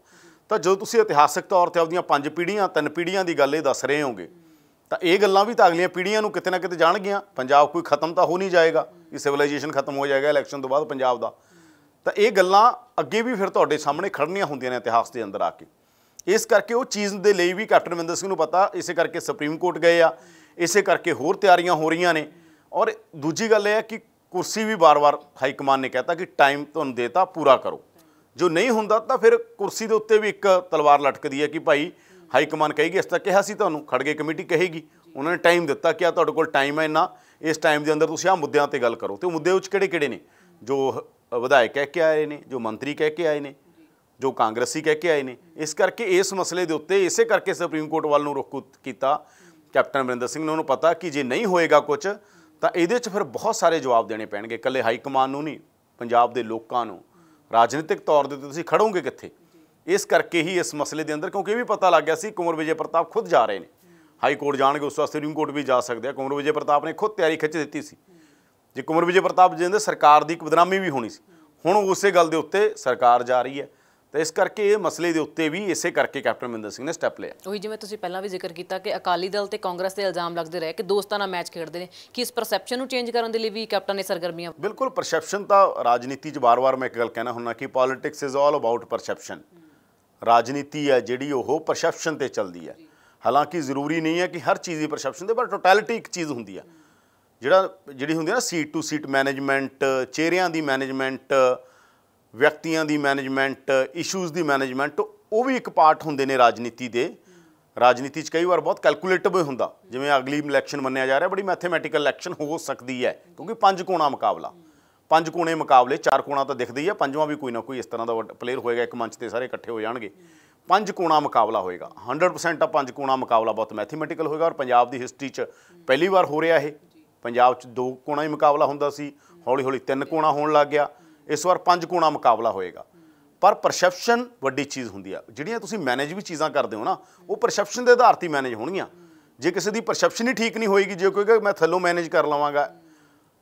[SPEAKER 1] ਤਾਂ ਜਦੋਂ ਤੁਸੀਂ ਇਤਿਹਾਸਕ ਤੌਰ ਤੇ ਆਪਦੀਆਂ ਪੰਜ ਪੀੜ੍ਹੀਆਂ, ਤਿੰਨ ਪੀੜ੍ਹੀਆਂ ਦੀ ਗੱਲ ਇਹ ਦੱਸ ਰਹੇ ਹੋਗੇ ਤਾਂ ਇਹ ਗੱਲਾਂ ਵੀ ਤਾਂ ਅਗਲੀਆਂ ਪੀੜ੍ਹੀਆਂ ਨੂੰ ਕਿਤੇ ਨਾ ਕਿਤੇ ਜਾਣਗੀਆਂ। ਪੰਜਾਬ ਕੋਈ ਖਤਮ ਤਾਂ ਹੋ ਨਹੀਂ ਜਾਏਗਾ। ਇਹ ਸਿਵਲਾਈਜੇਸ਼ਨ ਖਤਮ ਹੋ ਜਾਏਗਾ ਇਲੈਕਸ਼ਨ ਤੋਂ ਬਾਅਦ ਪੰਜਾਬ ਦਾ। ਤਾਂ ਇਹ ਗੱਲਾਂ ਅੱਗੇ ਵੀ ਫਿਰ ਤੁਹਾਡੇ ਸਾਹਮਣੇ ਖੜਨੀਆਂ ਹੁੰਦੀਆਂ ਨੇ ਇਤਿਹਾਸ ਦੇ ਅੰਦਰ ਆ ਕੇ। ਇਸ ਕਰਕੇ ਉਹ ਚੀਜ਼ ਦੇ ਲਈ ਵੀ ਕੈਪਟਨ ਅਮਰਿੰਦਰ ਸਿੰਘ ਨੂੰ ਪਤਾ, ਇਸੇ ਕਰਕੇ ਸੁਪਰੀਮ ਕੋਰਟ ਗਏ ਆ, ਇਸੇ ਕਰਕੇ ਹੋਰ ਤਿਆਰੀਆਂ ਹੋ ਰਹੀਆਂ ਨੇ। ਔਰ ਦੂਜੀ ਗੱਲ ਇਹ ਹੈ ਕਿ ਕੁਰਸੀ ਵੀ ਵਾਰ-ਵਾਰ ਹਾਈ ਕਮਾਨ ਨੇ ਕਹਿਤਾ ਕਿ ਟਾਈਮ ਤੁਹਾਨੂੰ ਦੇਤਾ, ਪੂਰਾ ਕਰੋ। ਜੋ ਨਹੀਂ ਹੁੰਦਾ ਤਾਂ ਫਿਰ ਕੁਰਸੀ ਦੇ ਉੱਤੇ ਵੀ ਇੱਕ ਤਲਵਾਰ ਲਟਕਦੀ ਹੈ ਕਿ ਭਾਈ ਹਾਈ ਕਮਾਨ ਕਹੇਗੀ ਇਸ ਤਾਂ ਕਿਹਾ ਸੀ ਤੁਹਾਨੂੰ ਖੜਗੇ ਕਮੇਟੀ ਕਹੇਗੀ। ਉਹਨਾਂ ਨੇ ਟਾਈਮ ਦਿੱਤਾ ਕਿ ਆ ਤੁਹਾਡੇ ਕੋਲ ਟਾਈਮ ਹੈ ਇੰਨਾ, ਇਸ ਟਾਈਮ ਦੇ ਅੰਦਰ ਤੁਸੀਂ ਆ ਮੁੱਦਿਆਂ ਤੇ ਗੱਲ ਕਰੋ। ਤੇ ਉਹ ਮੁੱਦੇ ਵਿੱਚ ਕਿਹੜੇ ਕਿਹੜੇ ਨੇ? ਜੋ ਵਿਧਾਇਕ ਕਹਿ ਕੇ ਆਏ ਨੇ, ਜੋ ਮੰਤਰੀ ਕਹਿ ਕੇ ਆਏ ਨੇ, ਜੋ ਕਾਂਗਰਸੀ ਕਹਿ ਕੇ ਆਏ ਨੇ। ਇਸ ਕਰਕੇ ਇਸ ਮਸਲੇ ਦੇ ਉੱਤੇ ਇਸੇ ਕਰਕੇ ਸੁਪਰੀਮ ਕੋਰਟ ਵੱਲ ਨੂੰ ਰੁਖ ਕੀਤਾ। ਕੈਪਟਨ ਅਮਰਿੰਦਰ ਸਿੰਘ ਨੂੰ ਉਹਨੂੰ ਪਤਾ ਕਿ ਜੇ ਨਹੀਂ ਹੋਏਗਾ ਕੁਝ ਤਾਂ ਇਹਦੇ 'ਚ ਫਿਰ ਬਹੁਤ ਸਾਰੇ ਜਵਾਬ ਦੇਣੇ ਪੈਣਗੇ। ਇਕੱਲੇ ਹਾਈ ਕਮਾਨ ਨੂੰ ਨਹੀਂ, ਪੰਜਾਬ ਦੇ ਲੋਕਾਂ ਨੂੰ। ਰਾਜਨੀਤਿਕ ਤੌਰ ਦੇ ਉੱਤੇ ਤੁਸੀਂ ਖੜੋਗੇ ਕਿੱਥੇ? ਇਸ ਕਰਕੇ ਹੀ ਇਸ ਮਸਲੇ ਦੇ ਅੰਦਰ, ਕਿਉਂਕਿ ਇਹ ਵੀ ਪਤਾ ਲੱਗ ਗਿਆ ਸੀ ਕੁੰਵਰ ਵਿਜੇ ਪ੍ਰਤਾਪ ਖੁਦ ਜਾ ਰਹੇ ਨੇ। ਹਾਈ ਕੋਰਟ ਜਾਣਗੇ, ਉਸ ਵਾਸਤੇ ਸੁਪਰੀਮ ਕੋਰਟ ਵੀ ਜਾ ਸਕਦੇ ਆ। ਕੁੰਵਰ ਵਿਜੇ ਪ੍ਰਤਾਪ ਨੇ ਖੁਦ ਤਿਆਰੀ ਖਿੱਚ ਦਿੱਤੀ ਸੀ। ਜੇ ਕੁੰਵਰ ਵਿਜੇ ਪ੍ਰਤਾਪ ਜੀ ਦੇ ਸਰਕਾਰ ਦੀ ਇੱਕ ਬਦਨਾਮੀ ਵੀ ਹੋਣੀ ਸੀ। ਹੁਣ ਉਸੇ ਗੱਲ ਦੇ ਉੱਤੇ ਸਰਕਾਰ ਜਾ ਰਹੀ ਹੈ। ਤਾਂ ਇਸ ਕਰਕੇ ਇਹ ਮਸਲੇ ਦੇ ਉੱਤੇ ਵੀ ਇਸੇ ਕਰਕੇ ਕੈਪਟਨ ਅਮਰਿੰਦਰ ਸਿੰਘ ਨੇ ਸਟੈਪ ਲਿਆ।
[SPEAKER 2] ਉਹੀ ਜਿਵੇਂ ਤੁਸੀਂ ਪਹਿਲਾਂ ਵੀ ਜ਼ਿਕਰ ਕੀਤਾ ਕਿ ਅਕਾਲੀ ਦਲ ਤੇ ਕਾਂਗਰਸ ਦੇ ਇਲਜ਼ਾਮ ਲੱਗਦੇ ਰਹੇ ਕਿ ਦੋਸਤਾਨਾ ਮੈਚ ਖੇਡਦੇ ਨੇ ਕਿ ਇਸ ਪਰਸੈਪਸ਼ਨ ਨੂੰ ਚੇਂਜ ਕਰਨ ਦੇ ਲਈ ਵੀ ਕੈਪਟਨ ਨੇ ਸਰਗਰਮੀਆਂ
[SPEAKER 1] ਬਿਲਕੁਲ ਪਰਸੈਪਸ਼ਨ ਤਾਂ ਰਾਜਨੀਤੀ 'ਚ ਵਾਰ-ਵਾਰ ਮੈਂ ਇੱਕ ਗੱਲ ਕਹਿਣਾ ਹੁੰਦਾ ਕਿ politics is all about perception ਰਾਜਨੀਤੀ ਹੈ ਜਿਹੜੀ ਉਹ ਪਰਸੈਪਸ਼ਨ ਤੇ ਚੱਲਦੀ ਹੈ। ਹਾਲਾਂਕਿ ਜ਼ਰੂਰੀ ਨਹੀਂ ਹੈ ਕਿ ਹਰ ਚੀਜ਼ ਦੀ ਪਰਸੈਪਸ਼ਨ ਤੇ ਪਰ ਟੋਟੈਲਿਟੀ ਇੱਕ ਚੀਜ਼ ਹੁੰਦੀ ਹੈ। ਜਿਹੜਾ ਜਿਹੜੀ ਹੁੰਦੀ ਹੈ ਨਾ ਸੀਟ ਟੂ ਸੀਟ ਮੈਨੇਜਮੈਂਟ ਚਿਹਰਿਆਂ ਦੀ ਮੈਨੇਜਮੈਂਟ ਵਿਅਕਤੀਆਂ ਦੀ ਮੈਨੇਜਮੈਂਟ ਇਸ਼ੂਜ਼ ਦੀ ਮੈਨੇਜਮੈਂਟ ਉਹ ਵੀ ਇੱਕ ਪਾਰਟ ਹੁੰਦੇ ਨੇ ਰਾਜਨੀਤੀ ਦੇ। ਰਾਜਨੀਤੀ 'ਚ ਕਈ ਵਾਰ ਬਹੁਤ ਕੈਲਕੂਲੇਟਿਵ ਹੁੰਦਾ। ਜਿਵੇਂ ਅਗਲੀ ਇਲੈਕਸ਼ਨ ਮੰਨਿਆ ਜਾ ਰਿਹਾ, ਬੜੀ ਮੈਥਮੈਟੀਕਲ ਇਲੈਕਸ਼ਨ ਹੋ ਸਕਦੀ ਹੈ, ਕਿਉਂਕਿ ਪੰਜ ਕੋਣਾ ਮੁਕਾਬਲਾ। ਪੰਜ ਕੋਣੇ ਮੁਕਾਬਲੇ, ਚਾਰ ਕੋਣਾ ਤਾਂ ਦਿਖਦੇ ਹੀ ਹੈ ਪੰਜਵਾਂ ਵੀ ਕੋਈ ਨਾ ਕੋਈ ਇਸ ਤਰ੍ਹਾਂ ਦਾ ਪਲੇਅਰ ਹੋਏਗਾ, ਇੱਕ ਮੰਚ ਤੇ ਸਾਰੇ ਇਕੱਠੇ ਹੋ ਜਾਣਗੇ। ਪੰਜ ਕੋਣਾ ਮੁਕਾਬਲਾ ਹੋਏਗਾ। 100% ਆ ਪੰਜ ਕੋਣਾ ਮੁਕਾਬਲਾ ਬਹੁਤ ਮੈਥਮੈਟੀਕਲ ਹੋਏਗਾ ਔਰ ਪੰਜਾਬ ਦੀ ਹਿਸਟਰੀ 'ਚ ਪਹਿਲੀ ਵਾਰ ਹੋ ਰਿਹਾ ਇਹ। ਪੰਜਾਬ 'ਚ ਦੋ ਕੋਣਾ ਹੀ ਮੁਕਾਬਲਾ ਹੁੰਦਾ ਸੀ ਹੌਲੀ ਹੌਲੀ ਤਿੰਨ ਕੋਣਾ ਹੋਣ ਲੱਗ ਗਿਆ। ਇਸ ਵਾਰ ਪੰਜ ਕੋਣਾ ਮੁਕਾਬਲਾ ਹੋਏਗਾ। ਪਰ ਪਰਸੈਪਸ਼ਨ ਵੱਡੀ ਚੀਜ਼ ਹੁੰਦੀ ਆ। ਜਿਹੜੀਆਂ ਤੁਸੀਂ ਮੈਨੇਜ ਵੀ ਚੀਜ਼ਾਂ ਕਰਦੇ ਹੋ ਨਾ, ਉਹ ਪਰਸੈਪਸ਼ਨ ਦੇ ਆਧਾਰ ਤੇ ਮੈਨੇਜ ਹੋਣਗੀਆਂ। ਜੇ ਕਿਸੇ ਦੀ ਪਰਸੈਪਸ਼ਨ ਹੀ ਠੀਕ ਨਹੀਂ ਹੋਏਗੀ, ਜੇ ਕੋਈ ਕਹੇ ਮੈਂ ਥੱਲੋਂ ਮੈਨੇਜ ਕਰ ਲਵਾਂਗਾ।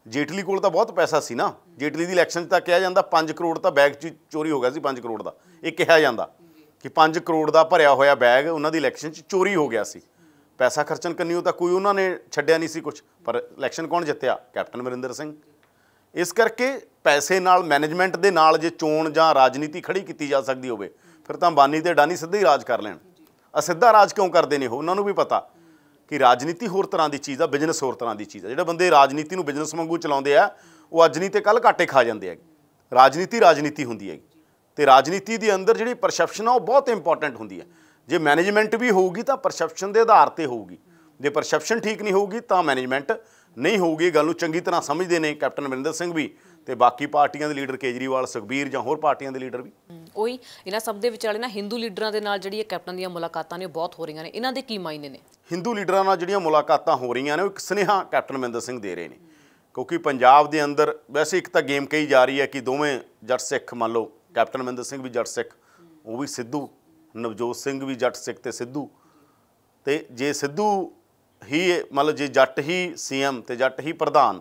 [SPEAKER 1] ਜੇਟਲੀ ਕੋਲ ਤਾਂ ਬਹੁਤ ਪੈਸਾ ਸੀ ਨਾ। ਜੇਟਲੀ ਦੀ ਇਲੈਕਸ਼ਨ 'ਚ ਤਾਂ ਕਿਹਾ ਜਾਂਦਾ 5 ਕਰੋੜ ਤਾਂ ਬੈਗ 'ਚ ਚੋਰੀ ਹੋ ਗਿਆ ਸੀ 5 ਕਰੋੜ ਦਾ। ਇਹ ਕਿਹਾ ਜਾਂਦਾ ਕਿ 5 ਕਰੋੜ ਦਾ ਭਰਿਆ ਹੋਇਆ ਬੈਗ ਉਹਨਾਂ ਦੀ ਇਲੈਕਸ਼ਨ 'ਚ ਚੋਰੀ ਹੋ ਗਿਆ ਸੀ। ਪੈਸਾ ਖਰਚਣ ਕੰਨਿਓ ਤਾਂ ਕੋਈ ਉਹਨਾਂ ਨੇ ਛੱਡਿਆ ਨਹੀਂ ਸੀ ਕੁਝ ਪਰ ਇਲੈਕਸ਼ਨ ਕੌਣ ਜਿੱਤਿਆ? ਕੈਪਟਨ ਅਮਰਿੰਦਰ ਸਿੰਘ। ਇਸ ਕਰਕੇ ਪੈਸੇ ਨਾਲ ਮੈਨੇਜਮੈਂਟ ਦੇ ਨਾਲ ਜੇ ਚੋਣ ਜਾਂ ਰਾਜਨੀਤੀ ਖੜੀ ਕੀਤੀ ਜਾ ਸਕਦੀ ਹੋਵੇ, ਫਿਰ ਤਾਂ ਬਾਨੀ ਤੇ ਡਾਨੀ ਸਿੱਧੇ ਹੀ ਰਾਜ ਕਰ ਲੈਣ। ਅਸਿੱਧਾ ਰਾਜ ਕਿਉਂ ਕਰਦੇ ਨੇ ਉਹ? ਉਹਨਾਂ ਨੂੰ ਵੀ ਪਤਾ ਕਿ ਰਾਜਨੀਤੀ ਹੋਰ ਤਰ੍ਹਾਂ ਦੀ ਚੀਜ਼ ਆ ਬਿਜ਼ਨਸ ਹੋਰ ਤਰ੍ਹਾਂ ਦੀ ਚੀਜ਼ ਆ। ਜਿਹੜੇ ਬੰਦੇ ਰਾਜਨੀਤੀ ਨੂੰ ਬਿਜ਼ਨਸ ਵਾਂਗੂ ਚਲਾਉਂਦੇ ਆ, ਉਹ ਅੱਜ ਨਹੀਂ ਤੇ ਕੱਲ ਘਾਟੇ ਖਾ ਜਾਂਦੇ ਆ। ਰਾਜਨੀਤੀ ਰਾਜਨੀਤੀ ਹੁੰਦੀ ਹੈ ਤੇ ਰਾਜਨੀਤੀ ਦੇ ਅੰਦਰ ਜਿਹੜੀ ਪਰਸੈਪਸ਼ਨ ਆ, ਉਹ ਬਹੁਤ ਇੰਪੋਰਟੈਂਟ ਹੁੰਦੀ ਹੈ ਜੇ ਮੈਨੇਜਮੈਂਟ ਵੀ ਹੋਊਗੀ ਤਾਂ ਪਰਸੈਪਸ਼ਨ ਦੇ ਆਧਾਰ ਤੇ ਹੋਊਗੀ। ਜੇ ਪਰਸੈਪਸ਼ਨ ਠੀਕ ਨਹੀਂ ਹੋਊਗੀ ਤਾਂ ਮੈਨੇਜਮੈਂਟ ਨਹੀਂ ਹੋਊਗੀ ਇਹ ਗੱਲ ਨੂੰ ਚੰਗੀ ਤਰ੍ਹਾਂ ਸਮਝਦੇ ਨੇ ਕੈਪਟਨ ਅਮਰਿੰਦਰ ਸਿੰਘ ਵੀ ਤੇ ਬਾਕੀ ਪਾਰਟੀਆਂ ਦੇ ਲੀਡਰ ਕੇਜਰੀਵਾਲ ਸੁਖਬੀਰ ਜਾਂ ਹੋਰ ਪਾਰਟੀਆਂ ਦੇ ਲੀਡਰ ਵੀ।
[SPEAKER 2] ਉਹੀ ਇਹਨਾਂ ਸਭ ਦੇ ਵਿਚਾਲੇ ਨਾ ਹਿੰਦੂ ਲੀਡਰਾਂ ਦੇ ਨਾਲ ਜਿਹੜੀ ਕੈਪਟਨ ਦੀਆਂ ਮੁਲਾਕਾਤਾਂ ਨੇ ਉਹ ਬਹੁਤ ਹੋ ਰਹੀਆਂ ਨੇ। ਇਹਨਾਂ ਦੇ ਕੀ ਮਾਇਨੇ ਨੇ?
[SPEAKER 1] ਹਿੰਦੂ ਲੀਡਰਾਂ ਨਾਲ ਜਿਹੜੀਆਂ ਮੁਲਾਕਾਤਾਂ ਹੋ ਰਹੀਆਂ ਨੇ ਉਹ ਇੱਕ ਸੁਨੇਹਾ ਕੈਪਟਨ ਅਮਰਿੰਦਰ ਸਿੰਘ ਦੇ ਰਹੇ ਨੇ। ਕਿਉਂਕਿ ਪੰਜਾਬ ਦੇ ਅੰਦਰ ਵੈਸੇ ਇੱਕ ਤਾਂ ਗੇਮ ਕਹੀ ਜਾ ਰਹੀ ਹੈ ਕਿ ਦੋਵੇਂ ਜੱਟ ਸਿੱਖ ਮੰਨ ਲਓ ਕੈਪਟਨ ਅਮਰਿੰਦਰ ਸਿੰਘ ਵੀ ਜੱਟ ਸਿੱਖ ਉਹ ਵੀ ਸਿੱਧੂ ਨਵਜੋਤ ਸਿੰਘ ਵੀ ਜੱਟ ਸਿੱਖ ਤੇ ਸਿੱਧੂ। ਤੇ ਜੇ ਸਿੱਧੂ ਹੀ ਮਤਲਬ ਜੇ ਜੱਟ ਹੀ ਸੀਐਮ ਤੇ ਜੱਟ ਹੀ ਪ੍ਰਧਾਨ,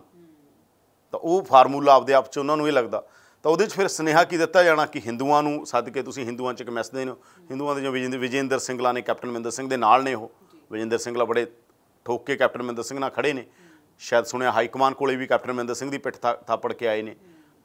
[SPEAKER 1] ਤਾਂ ਉਹ ਫਾਰਮੂਲਾ ਆਪਦੇ ਆਪ ਚ ਉਹਨਾਂ ਨੂੰ ਇਹ ਲੱਗਦਾ। ਤਾਂ ਉਹਦੇ ਚ ਫਿਰ ਸੁਨੇਹਾ ਕੀ ਦਿੱਤਾ ਜਾਣਾ ਕਿ ਹਿੰਦੂਆਂ ਨੂੰ ਸੱਦ ਕੇ ਤੁਸੀਂ ਹਿੰਦੂਆਂ ਚ ਇੱਕ ਮੈਸੇਜ ਦੇਣ। ਹਿੰਦੂਆਂ ਦੇ ਜੋ ਵਿਜੇਂਦਰ ਵਿਜੇਂਦਰ ਸਿੰਘਲਾ ਨੇ, ਕੈਪਟਨ ਅਮਰਿੰਦਰ ਸਿੰਘ ਦੇ ਨਾਲ ਨੇ ਉਹ। ਵਿਜੇਂਦਰ ਸਿੰਘਲਾ ਬੜੇ ਠੋਕ ਕੇ ਕੈਪਟਨ ਅਮਰਿੰਦਰ ਸਿੰਘ ਨਾਲ ਖੜੇ ਨੇ। ਸ਼ਾਇਦ ਸੁਣਿਆ ਹਾਈ ਕਮਾਨ ਕੋਲੇ ਵੀ ਕੈਪਟਨ ਅਮਰਿੰਦਰ ਸਿੰਘ ਦੀ ਪਿੱਠ ਥਾ- ਥਾਪੜ ਕੇ ਆਏ ਨੇ।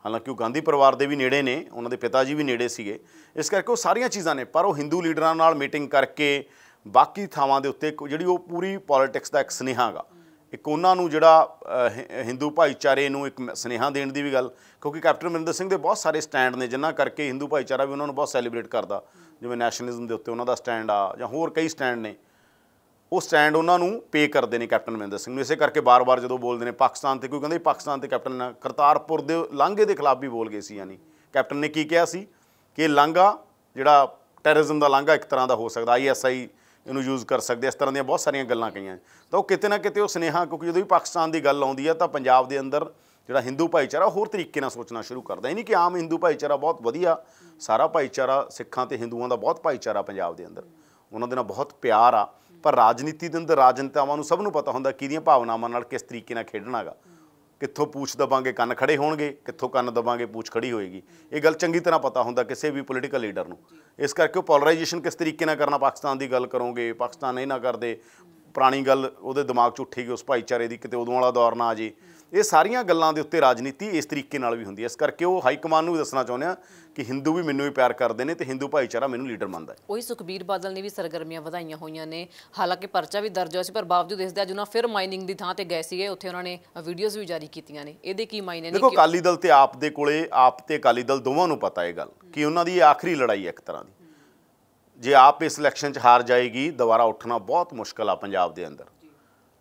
[SPEAKER 1] ਹਾਲਾਂਕਿ ਉਹ ਗਾਂਧੀ ਪਰਿਵਾਰ ਦੇ ਵੀ ਨੇੜੇ ਨੇ, ਉਹਨਾਂ ਦੇ ਪਿਤਾ ਜੀ ਵੀ ਨੇੜੇ ਸੀਗੇ। ਇਸ ਕਰਕੇ ਉਹ ਸਾਰੀਆਂ ਚੀਜ਼ਾਂ ਨੇ, ਪਰ ਉਹ ਹਿੰਦੂ ਲੀਡਰਾਂ ਨਾਲ ਮੀਟਿੰਗ ਕਰਕੇ ਬਾਕੀ ਥਾਵਾਂ ਦੇ ਉੱਤੇ ਇੱਕ ਜਿਹੜੀ ਉਹ ਪੂਰੀ ਪੋਲਿਟਿਕਸ ਦਾ ਇੱਕ ਸੁਨੇਹਾ ਗਾ ਇੱਕ ਉਹਨਾਂ ਨੂੰ ਜਿਹੜਾ ਅ, ਹਿੰਦੂ ਭਾਈਚਾਰੇ ਨੂੰ ਇੱਕ ਮ- ਸੁਨੇਹਾ ਦੇਣ ਦੀ ਵੀ ਗੱਲ ਕਿਉਂਕਿ ਕੈਪਟਨ ਅਮਰਿੰਦਰ ਸਿੰਘ ਦੇ ਬਹੁਤ ਸਾਰੇ ਸਟੈਂਡ ਨੇ ਜਿਨ੍ਹਾਂ ਕਰਕੇ ਹਿੰਦੂ ਭਾਈਚਾਰਾ ਵੀ ਉਹਨਾਂ ਨੂੰ ਬਹੁਤ ਸੈਲੀਬ੍ਰੇਟ ਕਰਦਾ। ਜਿਵੇਂ ਨੈਸ਼ਨਲਿਜ਼ਮ ਦੇ ਉੱਤੇ ਉਹਨਾਂ ਦਾ ਸਟੈਂਡ ਆ ਜਾਂ ਹੋਰ ਕਈ ਸਟੈਂਡ ਨੇ। ਉਹ ਸਟੈਂਡ ਉਹਨਾਂ ਨੂੰ ਪੇ ਕਰਦੇ ਨੇ ਕੈਪਟਨ ਅਮਰਿੰਦਰ ਸਿੰਘ ਨੂੰ। ਇਸੇ ਕਰਕੇ ਬਾਰ-ਬਾਰ ਜਦੋਂ ਬੋਲਦੇ ਨੇ ਪਾਕਿਸਤਾਨ ਤੇ ਕੋਈ ਕਹਿੰਦਾ ਪਾਕਿਸਤਾਨ ਤੇ ਕੈਪਟਨ ਨਾਲ ਕਰਤਾਰਪੁਰ ਦੇ ਲਾਂਘੇ ਦੇ ਖਿਲਾਫ ਵੀ ਬੋਲ ਗਏ ਸੀ ਯਾਨੀ ਕੈਪਟਨ ਨੇ ਕੀ ਕਿਹਾ ਸੀ ਕਿ ਲਾਂਘਾ ਜਿਹੜਾ ਟੈਰਰਿਜ਼ਮ ਦਾ ਲਾਂਘਾ ਇੱਕ ਤਰ੍ਹਾਂ ਦਾ ਹੋ ਸਕਦਾ ਆਈਐਸਆਈ ਇਹਨੂੰ ਯੂਜ਼ ਕਰ ਸਕਦੇ ਇਸ ਤਰ੍ਹਾਂ ਦੀਆਂ ਬਹੁਤ ਸਾਰੀਆਂ ਗੱਲਾਂ ਕਹੀਆਂ ਤਾਂ ਉਹ ਕਿਤੇ ਨਾ ਕਿਤੇ ਉਹ ਸੁਨੇਹਾ, ਕਿਉਂਕਿ ਜਦੋਂ ਵੀ ਪਾਕਿਸਤਾਨ ਦੀ ਗੱਲ ਆਉਂਦੀ ਹੈ ਤਾਂ ਪੰਜਾਬ ਦੇ ਅੰਦਰ ਜਿਹੜਾ ਹਿੰਦੂ ਭਾਈਚਾਰਾ ਹੋਰ ਤਰੀਕੇ ਨਾਲ ਸੋਚਣਾ ਸ਼ੁਰੂ ਕਰਦਾ। ਇਹ ਨਹੀਂ ਕਿ ਆਮ ਹਿੰਦੂ ਭਾਈਚਾਰਾ ਬਹੁਤ ਵਧੀਆ, ਸਾਰਾ ਭਾਈਚਾਰਾ ਸਿੱਖਾਂ ਤੇ ਹਿੰਦੂਆਂ ਦਾ ਬਹੁਤ ਭਾਈਚਾਰਾ ਪੰਜਾਬ ਦੇ ਅੰਦਰ। ਉਹਨਾਂ ਦੇ ਨਾਲ ਬਹੁਤ ਪਿਆਰ ਆ। ਪਰ ਰਾਜਨੀਤੀ ਦੇ ਅੰਦਰ ਰਾਜਨੇਤਾਵਾਂ ਨੂੰ ਸਭ ਨੂੰ ਪਤਾ ਹੁੰਦਾ ਕਿਹਦੀਆਂ ਭਾਵਨਾਵਾਂ ਨਾਲ ਕਿਸ ਤਰੀਕੇ ਨਾਲ ਖੇਡਣਾਗਾ। ਕਿੱਥੋਂ ਪੂਛ ਦਬਾਂਗੇ ਕੰਨ ਖੜੇ ਹੋਣਗੇ, ਕਿੱਥੋਂ ਕੰਨ ਦਬਾਂਗੇ ਪੂਛ ਖੜੀ ਹੋਏਗੀ। ਇਹ ਗੱਲ ਚੰਗੀ ਤਰ੍ਹਾਂ ਪਤਾ ਹੁੰਦਾ ਕਿਸੇ ਵੀ ਪੋਲੀਟੀਕਲ ਲੀਡਰ ਨੂੰ। ਇਸ ਕਰਕੇ ਉਹ ਪੋਲਰਾਈਜੇਸ਼ਨ ਕਿਸ ਤਰੀਕੇ ਨਾਲ ਕਰਨਾ, ਪਾਕਿਸਤਾਨ ਦੀ ਗੱਲ ਕਰੋਗੇ, ਪਾਕਿਸਤਾਨ ਇਹ ਨਾ ਕਰਦੇ, ਪੁਰਾਣੀ ਗੱਲ ਉਹਦੇ ਦਿਮਾਗ 'ਚ ਉੱਠੇਗੀ, ਉਸ ਭਾਈਚਾਰੇ ਦੀ ਕਿਤੇ ਉਦੋਂ ਵਾਲਾ ਦੌਰ ਨਾ ਆ ਜੇ। ਇਹ ਸਾਰੀਆਂ ਗੱਲਾਂ ਦੇ ਉੱਤੇ ਰਾਜਨੀਤੀ ਇਸ ਤਰੀਕੇ ਨਾਲ ਵੀ ਹੁੰਦੀ ਹੈ। ਇਸ ਕਰਕੇ ਉਹ ਹਾਈ ਕਮਾਨ ਨੂੰ ਵੀ ਦੱਸਣਾ ਚਾਹੁੰਦੇ ਆ ਕਿ ਹਿੰਦੂ ਵੀ ਮੈਨੂੰ ਵੀ ਪਿਆਰ ਕਰਦੇ ਨੇ ਤੇ ਹਿੰਦੂ ਭਾਈਚਾਰਾ ਮੈਨੂੰ ਲੀਡਰ ਮੰਨਦਾ ਹੈ।
[SPEAKER 2] ਉਹੀ ਸੁਖਬੀਰ ਬਾਦਲ ਨੇ ਵੀ ਸਰਗਰਮੀਆਂ ਵਧਾਈਆਂ ਹੋਈਆਂ ਨੇ। ਹਾਲਾਂਕਿ ਪਰਚਾ ਵੀ ਦਰਜ ਹੋਇਆ ਸੀ ਪਰ ਬਾਵਜੂਦ ਇਸ ਦੇ ਅੱਜ ਉਹਨਾਂ ਫਿਰ ਮਾਈਨਿੰਗ ਦੀ ਥਾਂ ਤੇ ਗਏ ਸੀਗੇ। ਉੱਥੇ ਉਹਨਾਂ ਨੇ ਵੀਡੀਓਜ਼ ਵੀ ਜਾਰੀ ਕੀਤੀਆਂ ਨੇ। ਇਹਦੇ ਕੀ ਮਾਇਨੇ ਨੇ
[SPEAKER 1] ਦੇਖੋ ਅਕਾਲੀ ਦਲ ਤੇ ਆਪ ਦੇ ਕੋਲੇ ਆਪ ਤੇ ਅਕਾਲੀ ਦਲ ਦੋਵਾਂ ਨੂੰ ਪਤਾ ਇਹ ਗੱਲ ਕਿ ਉਹਨਾਂ ਦੀ ਇਹ ਆਖਰੀ ਲੜਾਈ ਹੈ ਇੱਕ ਤਰ੍ਹਾਂ ਦੀ। ਜੇ ਆਪ ਇਸ ਇਲੈਕਸ਼ਨ 'ਚ ਹਾਰ ਜਾਏਗੀ ਦੁਬਾਰਾ ਉੱਠਣਾ ਬਹੁਤ ਮੁਸ਼ਕਲ ਆ ਪੰਜਾਬ ਦੇ ਅੰਦਰ।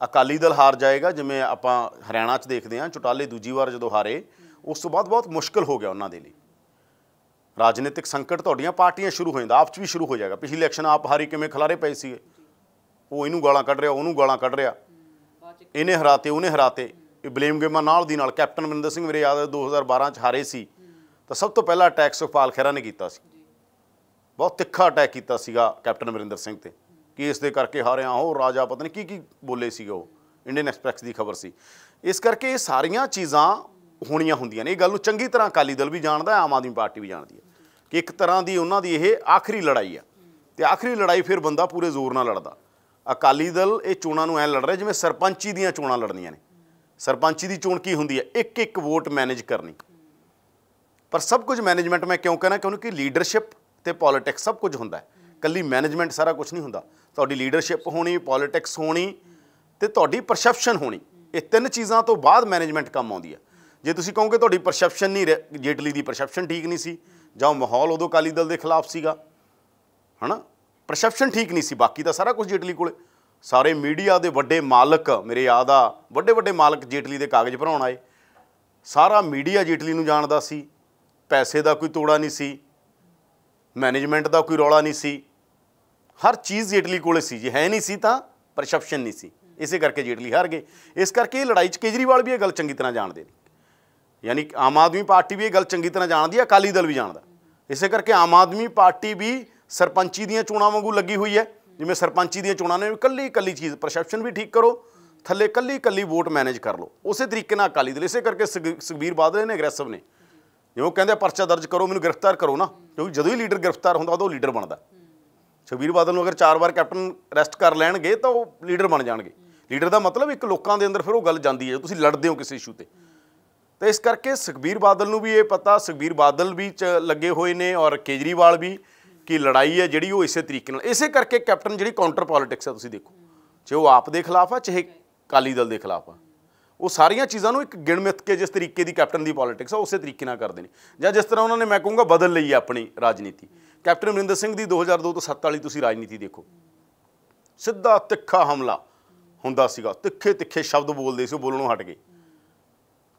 [SPEAKER 1] ਅਕਾਲੀ ਦਲ ਹਾਰ ਜਾਏਗਾ, ਜਿਵੇਂ ਆਪਾਂ ਹਰਿਆਣਾ 'ਚ ਦੇਖਦੇ ਹਾਂ, ਚੁਟਾਲੇ ਦੂਜੀ ਵਾਰ ਜਦੋਂ ਹਾਰੇ, ਉਸ ਤੋਂ ਬਾਅਦ ਬਹੁਤ ਮੁਸ਼ਕਲ ਹੋ ਗਿਆ ਉਹਨਾਂ ਦੇ ਲਈ। ਰਾਜਨੀਤਿਕ ਸੰਕਟ ਤੁਹਾਡੀਆਂ ਪਾਰਟੀਆਂ ਸ਼ੁਰੂ ਹੋ ਜਾਂਦਾ, ਆਪ 'ਚ ਵੀ ਸ਼ੁਰੂ ਹੋ ਜਾਏਗਾ। ਪਿਛਲੀ ਇਲੈਕਸ਼ਨ ਆਪ ਹਾਰੀ ਕਿਵੇਂ ਖਲਾਰੇ ਪਏ ਸੀਗੇ? ਉਹ ਇਹਨੂੰ ਗਾਲਾਂ ਕੱਢ ਰਿਹਾ, ਉਹਨੂੰ ਗਾਲਾਂ ਕੱਢ ਰਿਹਾ। ਇਹਨੇ ਹਰਾਤੇ, ਉਹਨੇ ਹਰਾਤੇ। ਇਹ ਬਲੇਮ ਗੇਮਾਂ ਨਾਲ ਦੀ ਨਾਲ ਕੈਪਟਨ ਅਮਰਿੰਦਰ ਸਿੰਘ ਮੇਰੇ ਯਾਦ ਹੈ 2012 ਚ ਹਾਰੇ ਸੀ। ਤਾਂ ਸਭ ਤੋਂ ਪਹਿਲਾਂ ਅਟੈਕ ਸੁਖਪਾਲ ਖਹਿਰਾ ਨੇ ਕੀਤਾ ਸੀ। ਬਹੁਤ ਤਿੱਖਾ ਅਟੈਕ ਕੀਤਾ ਸੀਗਾ ਕੈਪਟਨ ਅਮਰਿੰਦਰ ਸਿੰਘ ਤੇ। ਕਿ ਇਸ ਦੇ ਕਰਕੇ ਹਾਰਿਆ ਉਹ ਰਾਜਾ ਪਤਾ ਨਹੀਂ ਕੀ ਕੀ ਬੋਲੇ ਸੀਗੇ ਉਹ ਇੰਡੀਅਨ ਐਕਸਪ੍ਰੈਸ ਦੀ ਖਬਰ ਸੀ। ਇਸ ਕਰਕੇ ਇਹ ਸਾਰੀਆਂ ਚੀਜ਼ਾਂ ਹੋਣੀਆਂ ਹੁੰਦੀਆਂ ਨੇ। ਇਹ ਗੱਲ ਨੂੰ ਚੰਗੀ ਤਰ੍ਹਾਂ ਅਕਾਲੀ ਦਲ ਵੀ ਜਾਣਦਾ ਆਮ ਆਦਮੀ ਪਾਰਟੀ ਵੀ ਜਾਣਦੀ ਹੈ ਕਿ ਇੱਕ ਤਰ੍ਹਾਂ ਦੀ ਉਹਨਾਂ ਦੀ ਇਹ ਆਖਰੀ ਲੜਾਈ ਆ। ਤੇ ਆਖਰੀ ਲੜਾਈ ਫਿਰ ਬੰਦਾ ਪੂਰੇ ਜ਼ੋਰ ਨਾਲ ਲੜਦਾ। ਅਕਾਲੀ ਦਲ ਇਹ ਚੋਣਾਂ ਨੂੰ ਐ ਲੜ ਰਿਹਾ ਜਿਵੇਂ ਸਰਪੰਚੀ ਦੀਆਂ ਚੋਣਾਂ ਲੜਨੀਆਂ ਨੇ। ਸਰਪੰਚੀ ਦੀ ਚੋਣ ਕੀ ਹੁੰਦੀ ਹੈ? ਇੱਕ ਇੱਕ ਵੋਟ ਮੈਨੇਜ ਕਰਨੀ। ਪਰ ਸਭ ਕੁਝ ਮੈਨੇਜਮੈਂਟ ਮੈਂ ਕਿਉਂ ਕਹਿੰਦਾ ਕਿਉਂਕਿ ਲੀਡਰਸ਼ਿਪ ਤੇ ਪੋਲਿਟਿਕਸ ਸਭ ਕੁਝ ਹੁੰਦਾ ਹੈ। ਕੱਲੀ ਮੈਨੇਜਮੈਂਟ ਸਾਰਾ ਕੁਝ ਨਹੀਂ ਹੁੰਦਾ। ਤੁਹਾਡੀ ਲੀਡਰਸ਼ਿਪ ਹੋਣੀ ਪੋਲਿਟਿਕਸ ਹੋਣੀ ਤੇ ਤੁਹਾਡੀ ਪਰਸੈਪਸ਼ਨ ਹੋਣੀ। ਇਹ ਤਿੰਨ ਚੀਜ਼ਾਂ ਤੋਂ ਬਾਅਦ ਮੈਨੇਜਮੈਂਟ ਕੰਮ ਆਉਂਦੀ ਹੈ। ਜੇ ਤੁਸੀਂ ਕਹੋਗੇ ਤੁਹਾਡੀ ਪਰਸੈਪਸ਼ਨ ਨਹੀਂ ਰਹਿ- ਜੇਟਲੀ ਦੀ ਪਰਸੈਪਸ਼ਨ ਠੀਕ ਨਹੀਂ ਸੀ, ਜਾਂ ਉਹ ਮਾਹੌਲ ਉਦੋਂ ਅਕਾਲੀ ਦਲ ਦੇ ਖਿਲਾਫ ਸੀਗਾ, ਹਨਾ? ਪਰਸੈਪਸ਼ਨ ਠੀਕ ਨਹੀਂ ਸੀ, ਬਾਕੀ ਤਾਂ ਸਾਰਾ ਕੁਝ ਜੇਟਲੀ ਕੋਲੇ। ਸਾਰੇ ਮੀਡੀਆ ਦੇ ਵੱਡੇ ਮਾਲਕ, ਮੇਰੇ ਯਾਦ ਆ, ਵੱਡੇ ਵੱਡੇ ਮਾਲਕ ਜੇਟਲੀ ਦੇ ਕਾਗਜ਼ ਭਰਾਉਣ ਆਏ। ਸਾਰਾ ਮੀਡੀਆ ਜੇਟਲੀ ਨੂੰ ਜਾਣਦਾ ਸੀ। ਪੈਸੇ ਦਾ ਕੋਈ ਤੋੜਾ ਨਹੀਂ ਸੀ ਮੈਨੇਜਮੈਂਟ ਦਾ ਕੋਈ ਰੌਲਾ ਨਹੀਂ ਸੀ। ਹਰ ਚੀਜ਼ ਜੇਟਲੀ ਕੋਲੇ ਸੀ ਜੇ, ਹੈ ਨਹੀਂ ਸੀ ਤਾਂ ਪਰਸੈਪਸ਼ਨ ਨਹੀਂ ਸੀ। ਇਸੇ ਕਰਕੇ ਜੇਟਲੀ ਹਾਰ ਗਏ। ਇਸ ਕਰਕੇ ਇਹ ਲੜਾਈ 'ਚ ਕੇਜਰੀਵਾਲ ਵੀ ਇਹ ਗੱਲ ਚੰਗੀ ਤਰ੍ਹਾਂ ਜਾਣਦੇ ਨੇ। ਯਾਨੀ ਆਮ ਆਦਮੀ ਪਾਰਟੀ ਵੀ ਇਹ ਗੱਲ ਚੰਗੀ ਤਰ੍ਹਾਂ ਜਾਣਦੀ ਹੈ ਅਕਾਲੀ ਦਲ ਵੀ ਜਾਣਦਾ। ਇਸੇ ਕਰਕੇ ਆਮ ਆਦਮੀ ਪਾਰਟੀ ਵੀ ਸਰਪੰਚੀ ਦੀਆਂ ਚੋਣਾਂ ਵਾਂਗੂ ਲੱਗੀ ਹੋਈ ਹੈ। ਜਿਵੇਂ ਸਰਪੰਚੀ ਦੀਆਂ ਚੋਣਾਂ ਨੇ ਇਕੱਲੀ ਇਕੱਲੀ ਚੀਜ਼ ਪਰਸੈਪਸ਼ਨ ਵੀ ਠੀਕ ਕਰੋ, ਥੱਲੇ ਇਕੱਲੀ ਇਕੱਲੀ ਵੋਟ ਮੈਨੇਜ ਕਰ ਲਓ। ਉਸੇ ਤਰੀਕੇ ਨਾਲ ਅਕਾਲੀ ਦਲ, ਇਸੇ ਕਰਕੇ ਸੁਖ- ਸੁਖਬੀਰ ਬਾਦਲ ਨੇ ਅਗਰੈਸਿਵ ਨੇ। ਜਿਵੇਂ ਉਹ ਕਹਿੰਦੇ ਪਰਚਾ ਦਰਜ ਕਰੋ, ਮੈਨੂੰ ਗ੍ਰਿਫਤਾਰ ਕਰੋ ਨਾ। ਕਿਉਂਕਿ ਜਦੋਂ ਹੀ ਲੀਡਰ ਗ੍ਰਿਫਤਾਰ ਹੁੰਦਾ, ਉਦੋਂ ਲੀਡਰ ਬਣਦਾ। ਸੁਖਬੀਰ ਬਾਦਲ ਨੂੰ ਅਗਰ ਚਾਰ ਵਾਰ ਕੈਪਟਨ ਅਰੈਸਟ ਕਰ ਲੈਣਗੇ ਤਾਂ ਉਹ ਲੀਡਰ ਬਣ ਜਾਣਗੇ। ਲੀਡਰ ਦਾ ਮਤਲਬ ਇੱਕ ਲੋਕਾਂ ਦੇ ਅੰਦਰ ਫਿਰ ਉਹ ਗੱਲ ਜਾਂਦੀ ਹੈ, ਤੁਸੀਂ ਲੜਦੇ ਹੋ ਕਿਸੇ ਇਸ਼ੂ ਤੇ। ਤਾਂ ਇਸ ਕਰਕੇ ਸੁਖਬੀਰ ਬਾਦਲ ਨੂੰ ਵੀ ਇਹ ਪਤਾ, ਸੁਖਬੀਰ ਬਾਦਲ ਵੀ ਚ ਲੱਗੇ ਹੋਏ ਨੇ ਔਰ ਕੇਜਰੀਵਾਲ ਵੀ ਕਿ ਲੜਾਈ ਹੈ ਜਿਹੜੀ ਉਹ ਇਸੇ ਤਰੀਕੇ ਨਾਲ, ਇਸੇ ਕਰਕੇ ਕੈਪਟਨ ਜਿਹੜੀ ਕਾਊਂਟਰ ਪੋਲਿਟਿਕਸ ਹੈ, ਤੁਸੀਂ ਦੇਖੋ। ਚਾਹੇ ਉਹ ਆਪ ਦੇ ਖਿਲਾਫ ਆ, ਚਾਹੇ ਅਕਾਲੀ ਦਲ ਦੇ ਖਿਲਾਫ ਆ। ਉਹ ਸਾਰੀਆਂ ਚੀਜ਼ਾਂ ਨੂੰ ਇੱਕ ਗਿਣ ਮਿੱਥ ਕੇ ਜਿਸ ਤਰੀਕੇ ਦੀ ਕੈਪਟਨ ਦੀ ਪੋਲਿਟਿਕਸ ਆ, ਉਸੇ ਤਰੀਕੇ ਨਾਲ ਕਰਦੇ ਨੇ। ਜਾਂ ਜਿਸ ਤਰ੍ਹਾਂ ਉਹਨਾਂ ਨੇ, ਮੈਂ ਕਹੂੰਗਾ, ਬਦਲ ਲਈ ਹੈ ਆਪਣੀ ਰਾਜਨੀਤੀ। ਕੈਪਟਨ ਅਮਰਿੰਦਰ ਸਿੰਘ ਦੀ 2002 ਤੋਂ 7 ਵਾਲੀ ਤੁਸੀਂ ਰਾਜਨੀਤੀ ਦੇਖੋ। ਸਿੱਧਾ ਤਿੱਖਾ ਹਮਲਾ ਹੁੰਦਾ ਸੀਗਾ। ਤਿੱਖੇ ਤਿੱਖੇ ਸ਼ਬਦ ਬੋਲਦੇ ਸੀ, ਉਹ ਬੋਲਣੋਂ ਹਟ ਗਏ।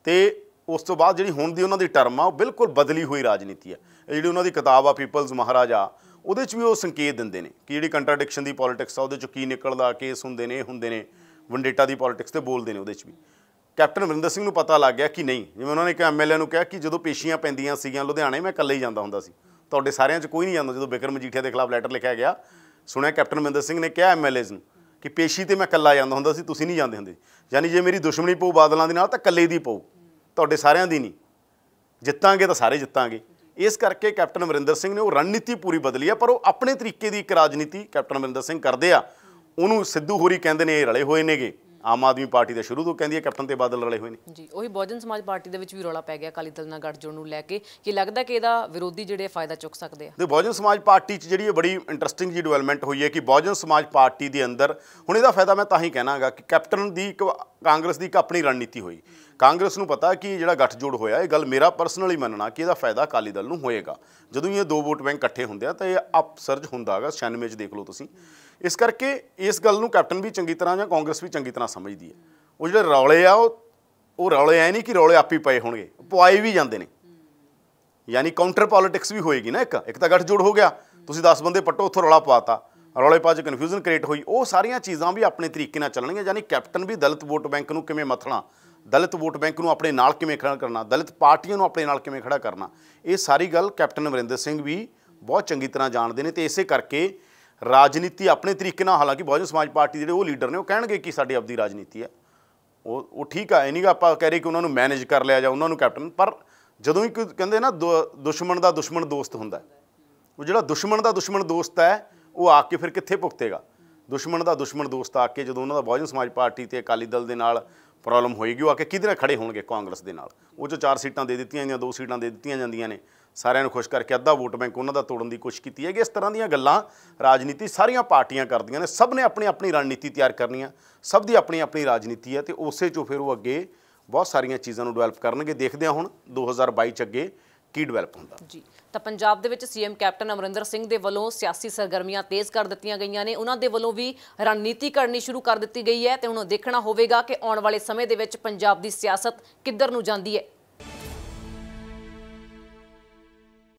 [SPEAKER 1] ਤੇ ਉਸ ਤੋਂ ਬਾਅਦ ਜਿਹੜੀ ਹੁਣ ਦੀ ਉਹਨਾਂ ਦੀ ਟਰਮ ਆ, ਉਹ ਬਿਲਕੁਲ ਬਦਲੀ ਹੋਈ ਰਾਜਨੀਤੀ ਆ। ਇਹ ਜਿਹੜੀ ਉਹਨਾਂ ਦੀ ਕਿਤਾਬ ਆ, ਪੀਪਲਜ਼ ਮਹਾਰਾਜਾ ਉਹਦੇ 'ਚ ਵੀ ਉਹ ਸੰਕੇਤ ਦਿੰਦੇ ਨੇ ਕਿ ਜਿਹੜੀ ਕੰਟਰਡਿਕਸ਼ਨ ਦੀ ਪੋਲਿਟਿਕਸ ਆ, ਉਹਦੇ 'ਚ ਕੀ ਨਿਕਲਦਾ, ਕੇਸ ਹੁੰਦੇ ਨੇ, ਇਹ ਹੁੰਦੇ ਨੇ, ਵੰਡੇਟਾ ਦੀ ਪੋਲਿਟਿਕਸ ਤੇ ਬੋਲਦੇ ਨੇ ਉਹਦੇ 'ਚ ਵੀ। ਕੈਪਟਨ ਅਮਰਿੰਦਰ ਸਿੰਘ ਨੂੰ ਪਤਾ ਲੱਗ ਗਿਆ ਕਿ ਨਹੀਂ। ਜਿਵੇਂ ਉਹਨਾਂ ਨੇ ਇੱਕ ਐਮਐਲਏ ਨੂੰ ਕਿਹਾ ਕਿ ਜਦੋਂ ਪੇਸ਼ੀਆਂ ਪੈਂਦੀਆਂ ਸੀਗੀਆਂ ਲੁਧਿਆਣੇ, ਮੈਂ ਇਕੱਲੇ ਹੀ ਜਾਂਦਾ ਹੁੰਦਾ ਸੀ। ਤੁਹਾਡੇ ਸਾਰਿਆਂ 'ਚ ਕੋਈ ਨਹੀਂ ਜਾਂਦਾ ਜਦੋਂ ਬਿਕਰਮ ਮਜੀਠੀਆ ਦੇ ਖਿਲਾਫ ਲੈਟਰ ਲਿਖਿਆ ਗਿਆ। ਸੁਣਿਆ ਕੈਪਟਨ ਅਮਰਿੰਦਰ ਸਿੰਘ ਨੇ ਕਿਹਾ ਐਮਐਲਏਜ਼ ਨੂੰ ਕਿ ਪੇਸ਼ੀ ਤੇ ਮੈਂ ਇਕੱਲਾ ਜਾਂਦਾ ਹੁੰਦਾ ਸੀ, ਤੁਸੀਂ ਨਹੀਂ ਜਾਂਦੇ ਹੁੰਦੇ। ਯਾਨੀ ਜੇ ਮੇਰੀ ਦੁਸ਼ਮਣੀ ਪਊ ਬਾਦਲਾਂ ਦੇ ਨਾਲ ਤਾਂ ਇਕੱਲੇ ਦੀ ਪਊ, ਤੁਹਾਡੇ ਸਾਰਿਆਂ ਦੀ ਨਹੀਂ। ਜਿੱਤਾਂਗੇ ਤਾਂ ਸਾਰੇ ਜਿੱਤਾਂਗੇ। ਇਸ ਕਰਕੇ ਕੈਪਟਨ ਅਮਰਿੰਦਰ ਸਿੰਘ ਨੇ ਉਹ ਰਣਨੀਤੀ ਪੂਰੀ ਬਦਲੀ ਆ, ਪਰ ਉਹ ਆਪਣੇ ਤਰੀਕੇ ਦੀ ਇੱਕ ਰਾਜਨੀਤੀ ਕੈਪਟਨ ਅਮਰਿੰਦਰ ਸਿੰਘ ਕਰਦੇ ਆ। ਉਹਨੂੰ ਸਿੱਧੂ ਹੋਰੀ ਕਹਿੰਦੇ ਨੇ ਇਹ ਰਲੇ ਹੋਏ ਨੇਗੇ। ਆਮ ਆਦਮੀ ਪਾਰਟੀ ਦਾ ਸ਼ੁਰੂ ਤੋਂ ਕਹਿੰਦੀ ਹੈ ਕੈਪਟਨ ਤੇ ਬਾਦਲ ਰਲੇ ਹੋਏ ਨੇ।
[SPEAKER 2] ਜੀ ਉਹੀ ਬਹੁਜਨ ਸਮਾਜ ਪਾਰਟੀ ਦੇ ਵਿੱਚ ਵੀ ਰੌਲਾ ਪੈ ਗਿਆ ਅਕਾਲੀ ਦਲ ਨਾਲ ਗੱਠਜੋੜ ਨੂੰ ਲੈ ਕੇ। ਕਿ ਲੱਗਦਾ ਕਿ ਇਹਦਾ ਵਿਰੋਧੀ ਜਿਹੜੇ ਫਾਇਦਾ ਚੁੱਕ ਸਕਦੇ ਆ?
[SPEAKER 1] ਤੇ ਬਹੁਜਨ ਸਮਾਜ ਪਾਰਟੀ 'ਚ ਜਿਹੜੀ ਬੜੀ ਇੰਟਰਸਟਿੰਗ ਜੀ ਡਿਵੈਲਪਮੈਂਟ ਹੋਈ ਹੈ ਕਿ ਬਹੁਜਨ ਸਮਾਜ ਪਾਰਟੀ ਦੇ ਅੰਦਰ ਹੁਣ ਇਹਦਾ ਫਾਇਦਾ ਮੈਂ ਤਾਂ ਹੀ ਕਹਿਣਾਗਾ ਕਿ ਕੈਪਟਨ ਦੀ ਇੱਕ ਕਾਂਗਰਸ ਦੀ ਇੱਕ ਆਪਣੀ ਰਣਨੀਤੀ ਹੋਈ। ਕਾਂਗਰਸ ਨੂੰ ਪਤਾ ਕਿ ਜਿਹੜਾ ਗੱਠਜੋੜ ਹੋਇਆ, ਇਹ ਗੱਲ ਮੇਰਾ ਪਰਸਨਲੀ ਮੰਨਣਾ ਕਿ ਇਹਦਾ ਫਾਇਦਾ ਅਕਾਲੀ ਦਲ ਨੂੰ ਹੋਏਗਾ। ਜਦੋਂ ਇਹ ਦੋ ਵੋਟ ਬੈਂਕ ਇਕੱਠੇ ਹੁੰਦੇ ਆ, ਤਾਂ ਇਹ ਅਪਸਰਜ ਹੈਗਾ 96 ਚ ਦੇਖ ਲਓ ਤੁਸੀਂ। ਇਸ ਕਰਕੇ ਇਸ ਗੱਲ ਨੂੰ ਕੈਪਟਨ ਵੀ ਚੰਗੀ ਤਰ੍ਹਾਂ ਜਾਂ ਕਾਂਗਰਸ ਵੀ ਚੰਗੀ ਤਰ੍ਹਾਂ ਸਮਝਦੀ ਹੈ। ਉਹ ਜਿਹੜੇ ਰੌਲੇ ਆ, ਉਹ ਉਹ ਰੌਲੇ ਐ ਨਹੀਂ ਕਿ ਰੌਲੇ ਆਪੀ ਪਏ ਹੋਣਗੇ ਪਵਾਏ ਵੀ ਜਾਂਦੇ ਨੇ। ਯਾਨੀ ਕਾਊਂਟਰ ਪੋਲਿਟਿਕਸ ਵੀ ਹੋਏਗੀ ਨਾ ਇੱਕ। ਇੱਕ ਤਾਂ ਗੱਠਜੋੜ ਹੋ ਗਿਆ, ਤੁਸੀਂ 10 ਬੰਦੇ ਪੱਟੋ, ਉੱਥੋਂ ਰੌਲਾ ਪਾਤਾ। ਰੌਲੇ ਪਾ 'ਚ ਕਨਫਿਊਜ਼ਨ ਕ੍ਰੀਏਟ ਹੋਈ। ਉਹ ਸਾਰੀਆਂ ਚੀਜ਼ਾਂ ਵੀ ਆਪਣੇ ਤਰੀਕੇ ਨਾਲ ਚੱਲਣਗੀਆਂ, ਯਾਨੀ ਕੈਪਟਨ ਵੀ ਦਲਿਤ ਵੋਟ ਬੈਂਕ ਨੂੰ ਕਿਵੇਂ ਮਥਣਾ ਦਲਿਤ ਵੋਟ ਬੈਂਕ ਨੂੰ ਆਪਣੇ ਨਾਲ ਕਿਵੇਂ ਖੜਾ ਕਰਨਾ, ਦਲਿਤ ਪਾਰਟੀਆਂ ਨੂੰ ਆਪਣੇ ਨਾਲ ਕਿਵੇਂ ਖੜਾ ਕਰਨਾ, ਇਹ ਸਾਰੀ ਗੱਲ ਕੈਪਟਨ ਅਮਰਿੰਦਰ ਸਿੰਘ ਵੀ ਬਹੁਤ ਚੰਗੀ ਤਰ੍ਹਾਂ ਜਾਣਦੇ ਨੇ ਤੇ ਇਸੇ ਕਰਕੇ ਰਾਜਨੀਤੀ ਆਪਣੇ ਤਰੀਕੇ ਨਾਲ, ਹਾਲਾਂਕਿ ਬਹੁਜਨ ਸਮਾਜ ਪਾਰਟੀ ਦੇ ਜਿਹੜੇ ਉਹ ਲੀਡਰ ਨੇ, ਉਹ ਕਹਿਣਗੇ ਕਿ ਸਾਡੀ ਆਪਦੀ ਰਾਜਨੀਤੀ ਹੈ। ਉਹ ਉਹ ਠੀਕ ਆ, ਇਹ ਨਹੀਂਗਾ ਆਪਾਂ ਕਹਿ ਰਹੇ ਕਿ ਉਹਨਾਂ ਨੂੰ ਮੈਨੇਜ ਕਰ ਲਿਆ ਜਾਂ ਉਹਨਾਂ ਨੂੰ ਕੈਪਟਨ, ਪਰ ਜਦੋਂ ਹੀ ਕੋਈ ਕਹਿੰਦੇ ਨਾ ਦੁ- ਦੁਸ਼ਮਣ ਦਾ ਦੁਸ਼ਮਣ ਦੋਸਤ ਹੁੰਦਾ ਉਹ ਜਿਹੜਾ ਦੁਸ਼ਮਣ ਦਾ ਦੁਸ਼ਮਣ ਦੋਸਤ ਹੈ, ਉਹ ਆ ਕੇ ਫਿਰ ਕਿੱਥੇ ਭੁਗਤੇਗਾ? ਦੁਸ਼ਮਣ ਦਾ ਦੁਸ਼ਮਣ ਦੋਸਤ ਆ ਕੇ ਜਦੋਂ ਉਹਨਾਂ ਦਾ ਬਹੁਜਨ ਸਮਾਜ ਪਾਰਟੀ ਤੇ ਅਕਾਲੀ ਦਲ ਦੇ ਨਾਲ ਪ੍ਰੋਬਲਮ ਹੋਏਗੀ, ਉਹ ਆ ਕੇ ਕਿਹਦੇ ਨਾਲ ਖੜੇ ਹੋਣਗੇ ਕਾਂਗਰਸ ਦੇ ਨਾਲ? ਉਹ 'ਚੋਂ ਚਾਰ ਸੀਟਾਂ ਦੇ ਦਿੱਤੀਆਂ ਜਾਂ ਦੋ ਸੀਟਾਂ ਦੇ ਦਿੱਤੀਆਂ ਜਾਂਦੀਆਂ ਨੇ, ਸਾਰਿਆਂ ਨੂੰ ਖੁਸ਼ ਕਰਕੇ ਅੱਧਾ ਵੋਟ ਬੈਂਕ ਉਹਨਾਂ ਦਾ ਤੋੜਨ ਦੀ ਕੋਸ਼ਿਸ਼ ਕੀਤੀ ਹੈਗੀ। ਇਸ ਤਰ੍ਹਾਂ ਦੀਆਂ ਗੱਲਾਂ ਰਾਜਨੀਤੀ ਸਾਰੀਆਂ ਪਾਰਟੀਆਂ ਕਰਦੀਆਂ ਨੇ, ਸਭ ਨੇ ਆਪਣੀ ਆਪਣੀ ਰਣਨੀਤੀ ਤਿਆਰ ਕਰਨੀਆਂ ਸਭ ਦੀ ਆਪਣੀ ਆਪਣੀ ਰਾਜਨੀਤੀ ਹੈ ਤੇ ਉਸੇ 'ਚੋਂ ਫਿਰ ਉਹ ਅੱਗੇ ਬਹੁਤ ਸਾਰੀਆਂ ਚੀਜ਼ਾਂ ਨੂੰ ਡਿਵੈਲਪ ਕਰਨਗੇ। ਦੇਖਦੇ ਹਾਂ ਹੁਣ 2022 ਚ ਅੱਗੇ ਕੀ ਡਿਵੈਲਪ ਹੁੰਦਾ?
[SPEAKER 2] ਜੀ, ਤਾਂ ਪੰਜਾਬ ਦੇ ਵਿੱਚ ਸੀਐਮ ਕੈਪਟਨ ਅਮਰਿੰਦਰ ਸਿੰਘ ਦੇ ਵੱਲੋਂ ਸਿਆਸੀ ਸਰਗਰਮੀਆਂ ਤੇਜ਼ ਕਰ ਦਿੱਤੀਆਂ ਗਈਆਂ ਨੇ। ਉਹਨਾਂ ਦੇ ਵੱਲੋਂ ਵੀ ਰਣਨੀਤੀ ਕਰਨੀ ਸ਼ੁਰੂ ਕਰ ਦਿੱਤੀ ਗਈ ਹੈ ਤੇ ਹੁਣ ਦੇਖਣਾ ਹੋਵੇਗਾ ਕਿ ਆਉਣ ਵਾਲੇ ਸਮੇਂ ਦੇ ਵਿੱਚ ਪੰਜਾਬ ਦੀ ਸਿਆਸਤ ਕਿੱਧਰ ਨੂੰ ਜਾਂਦੀ ਹੈ।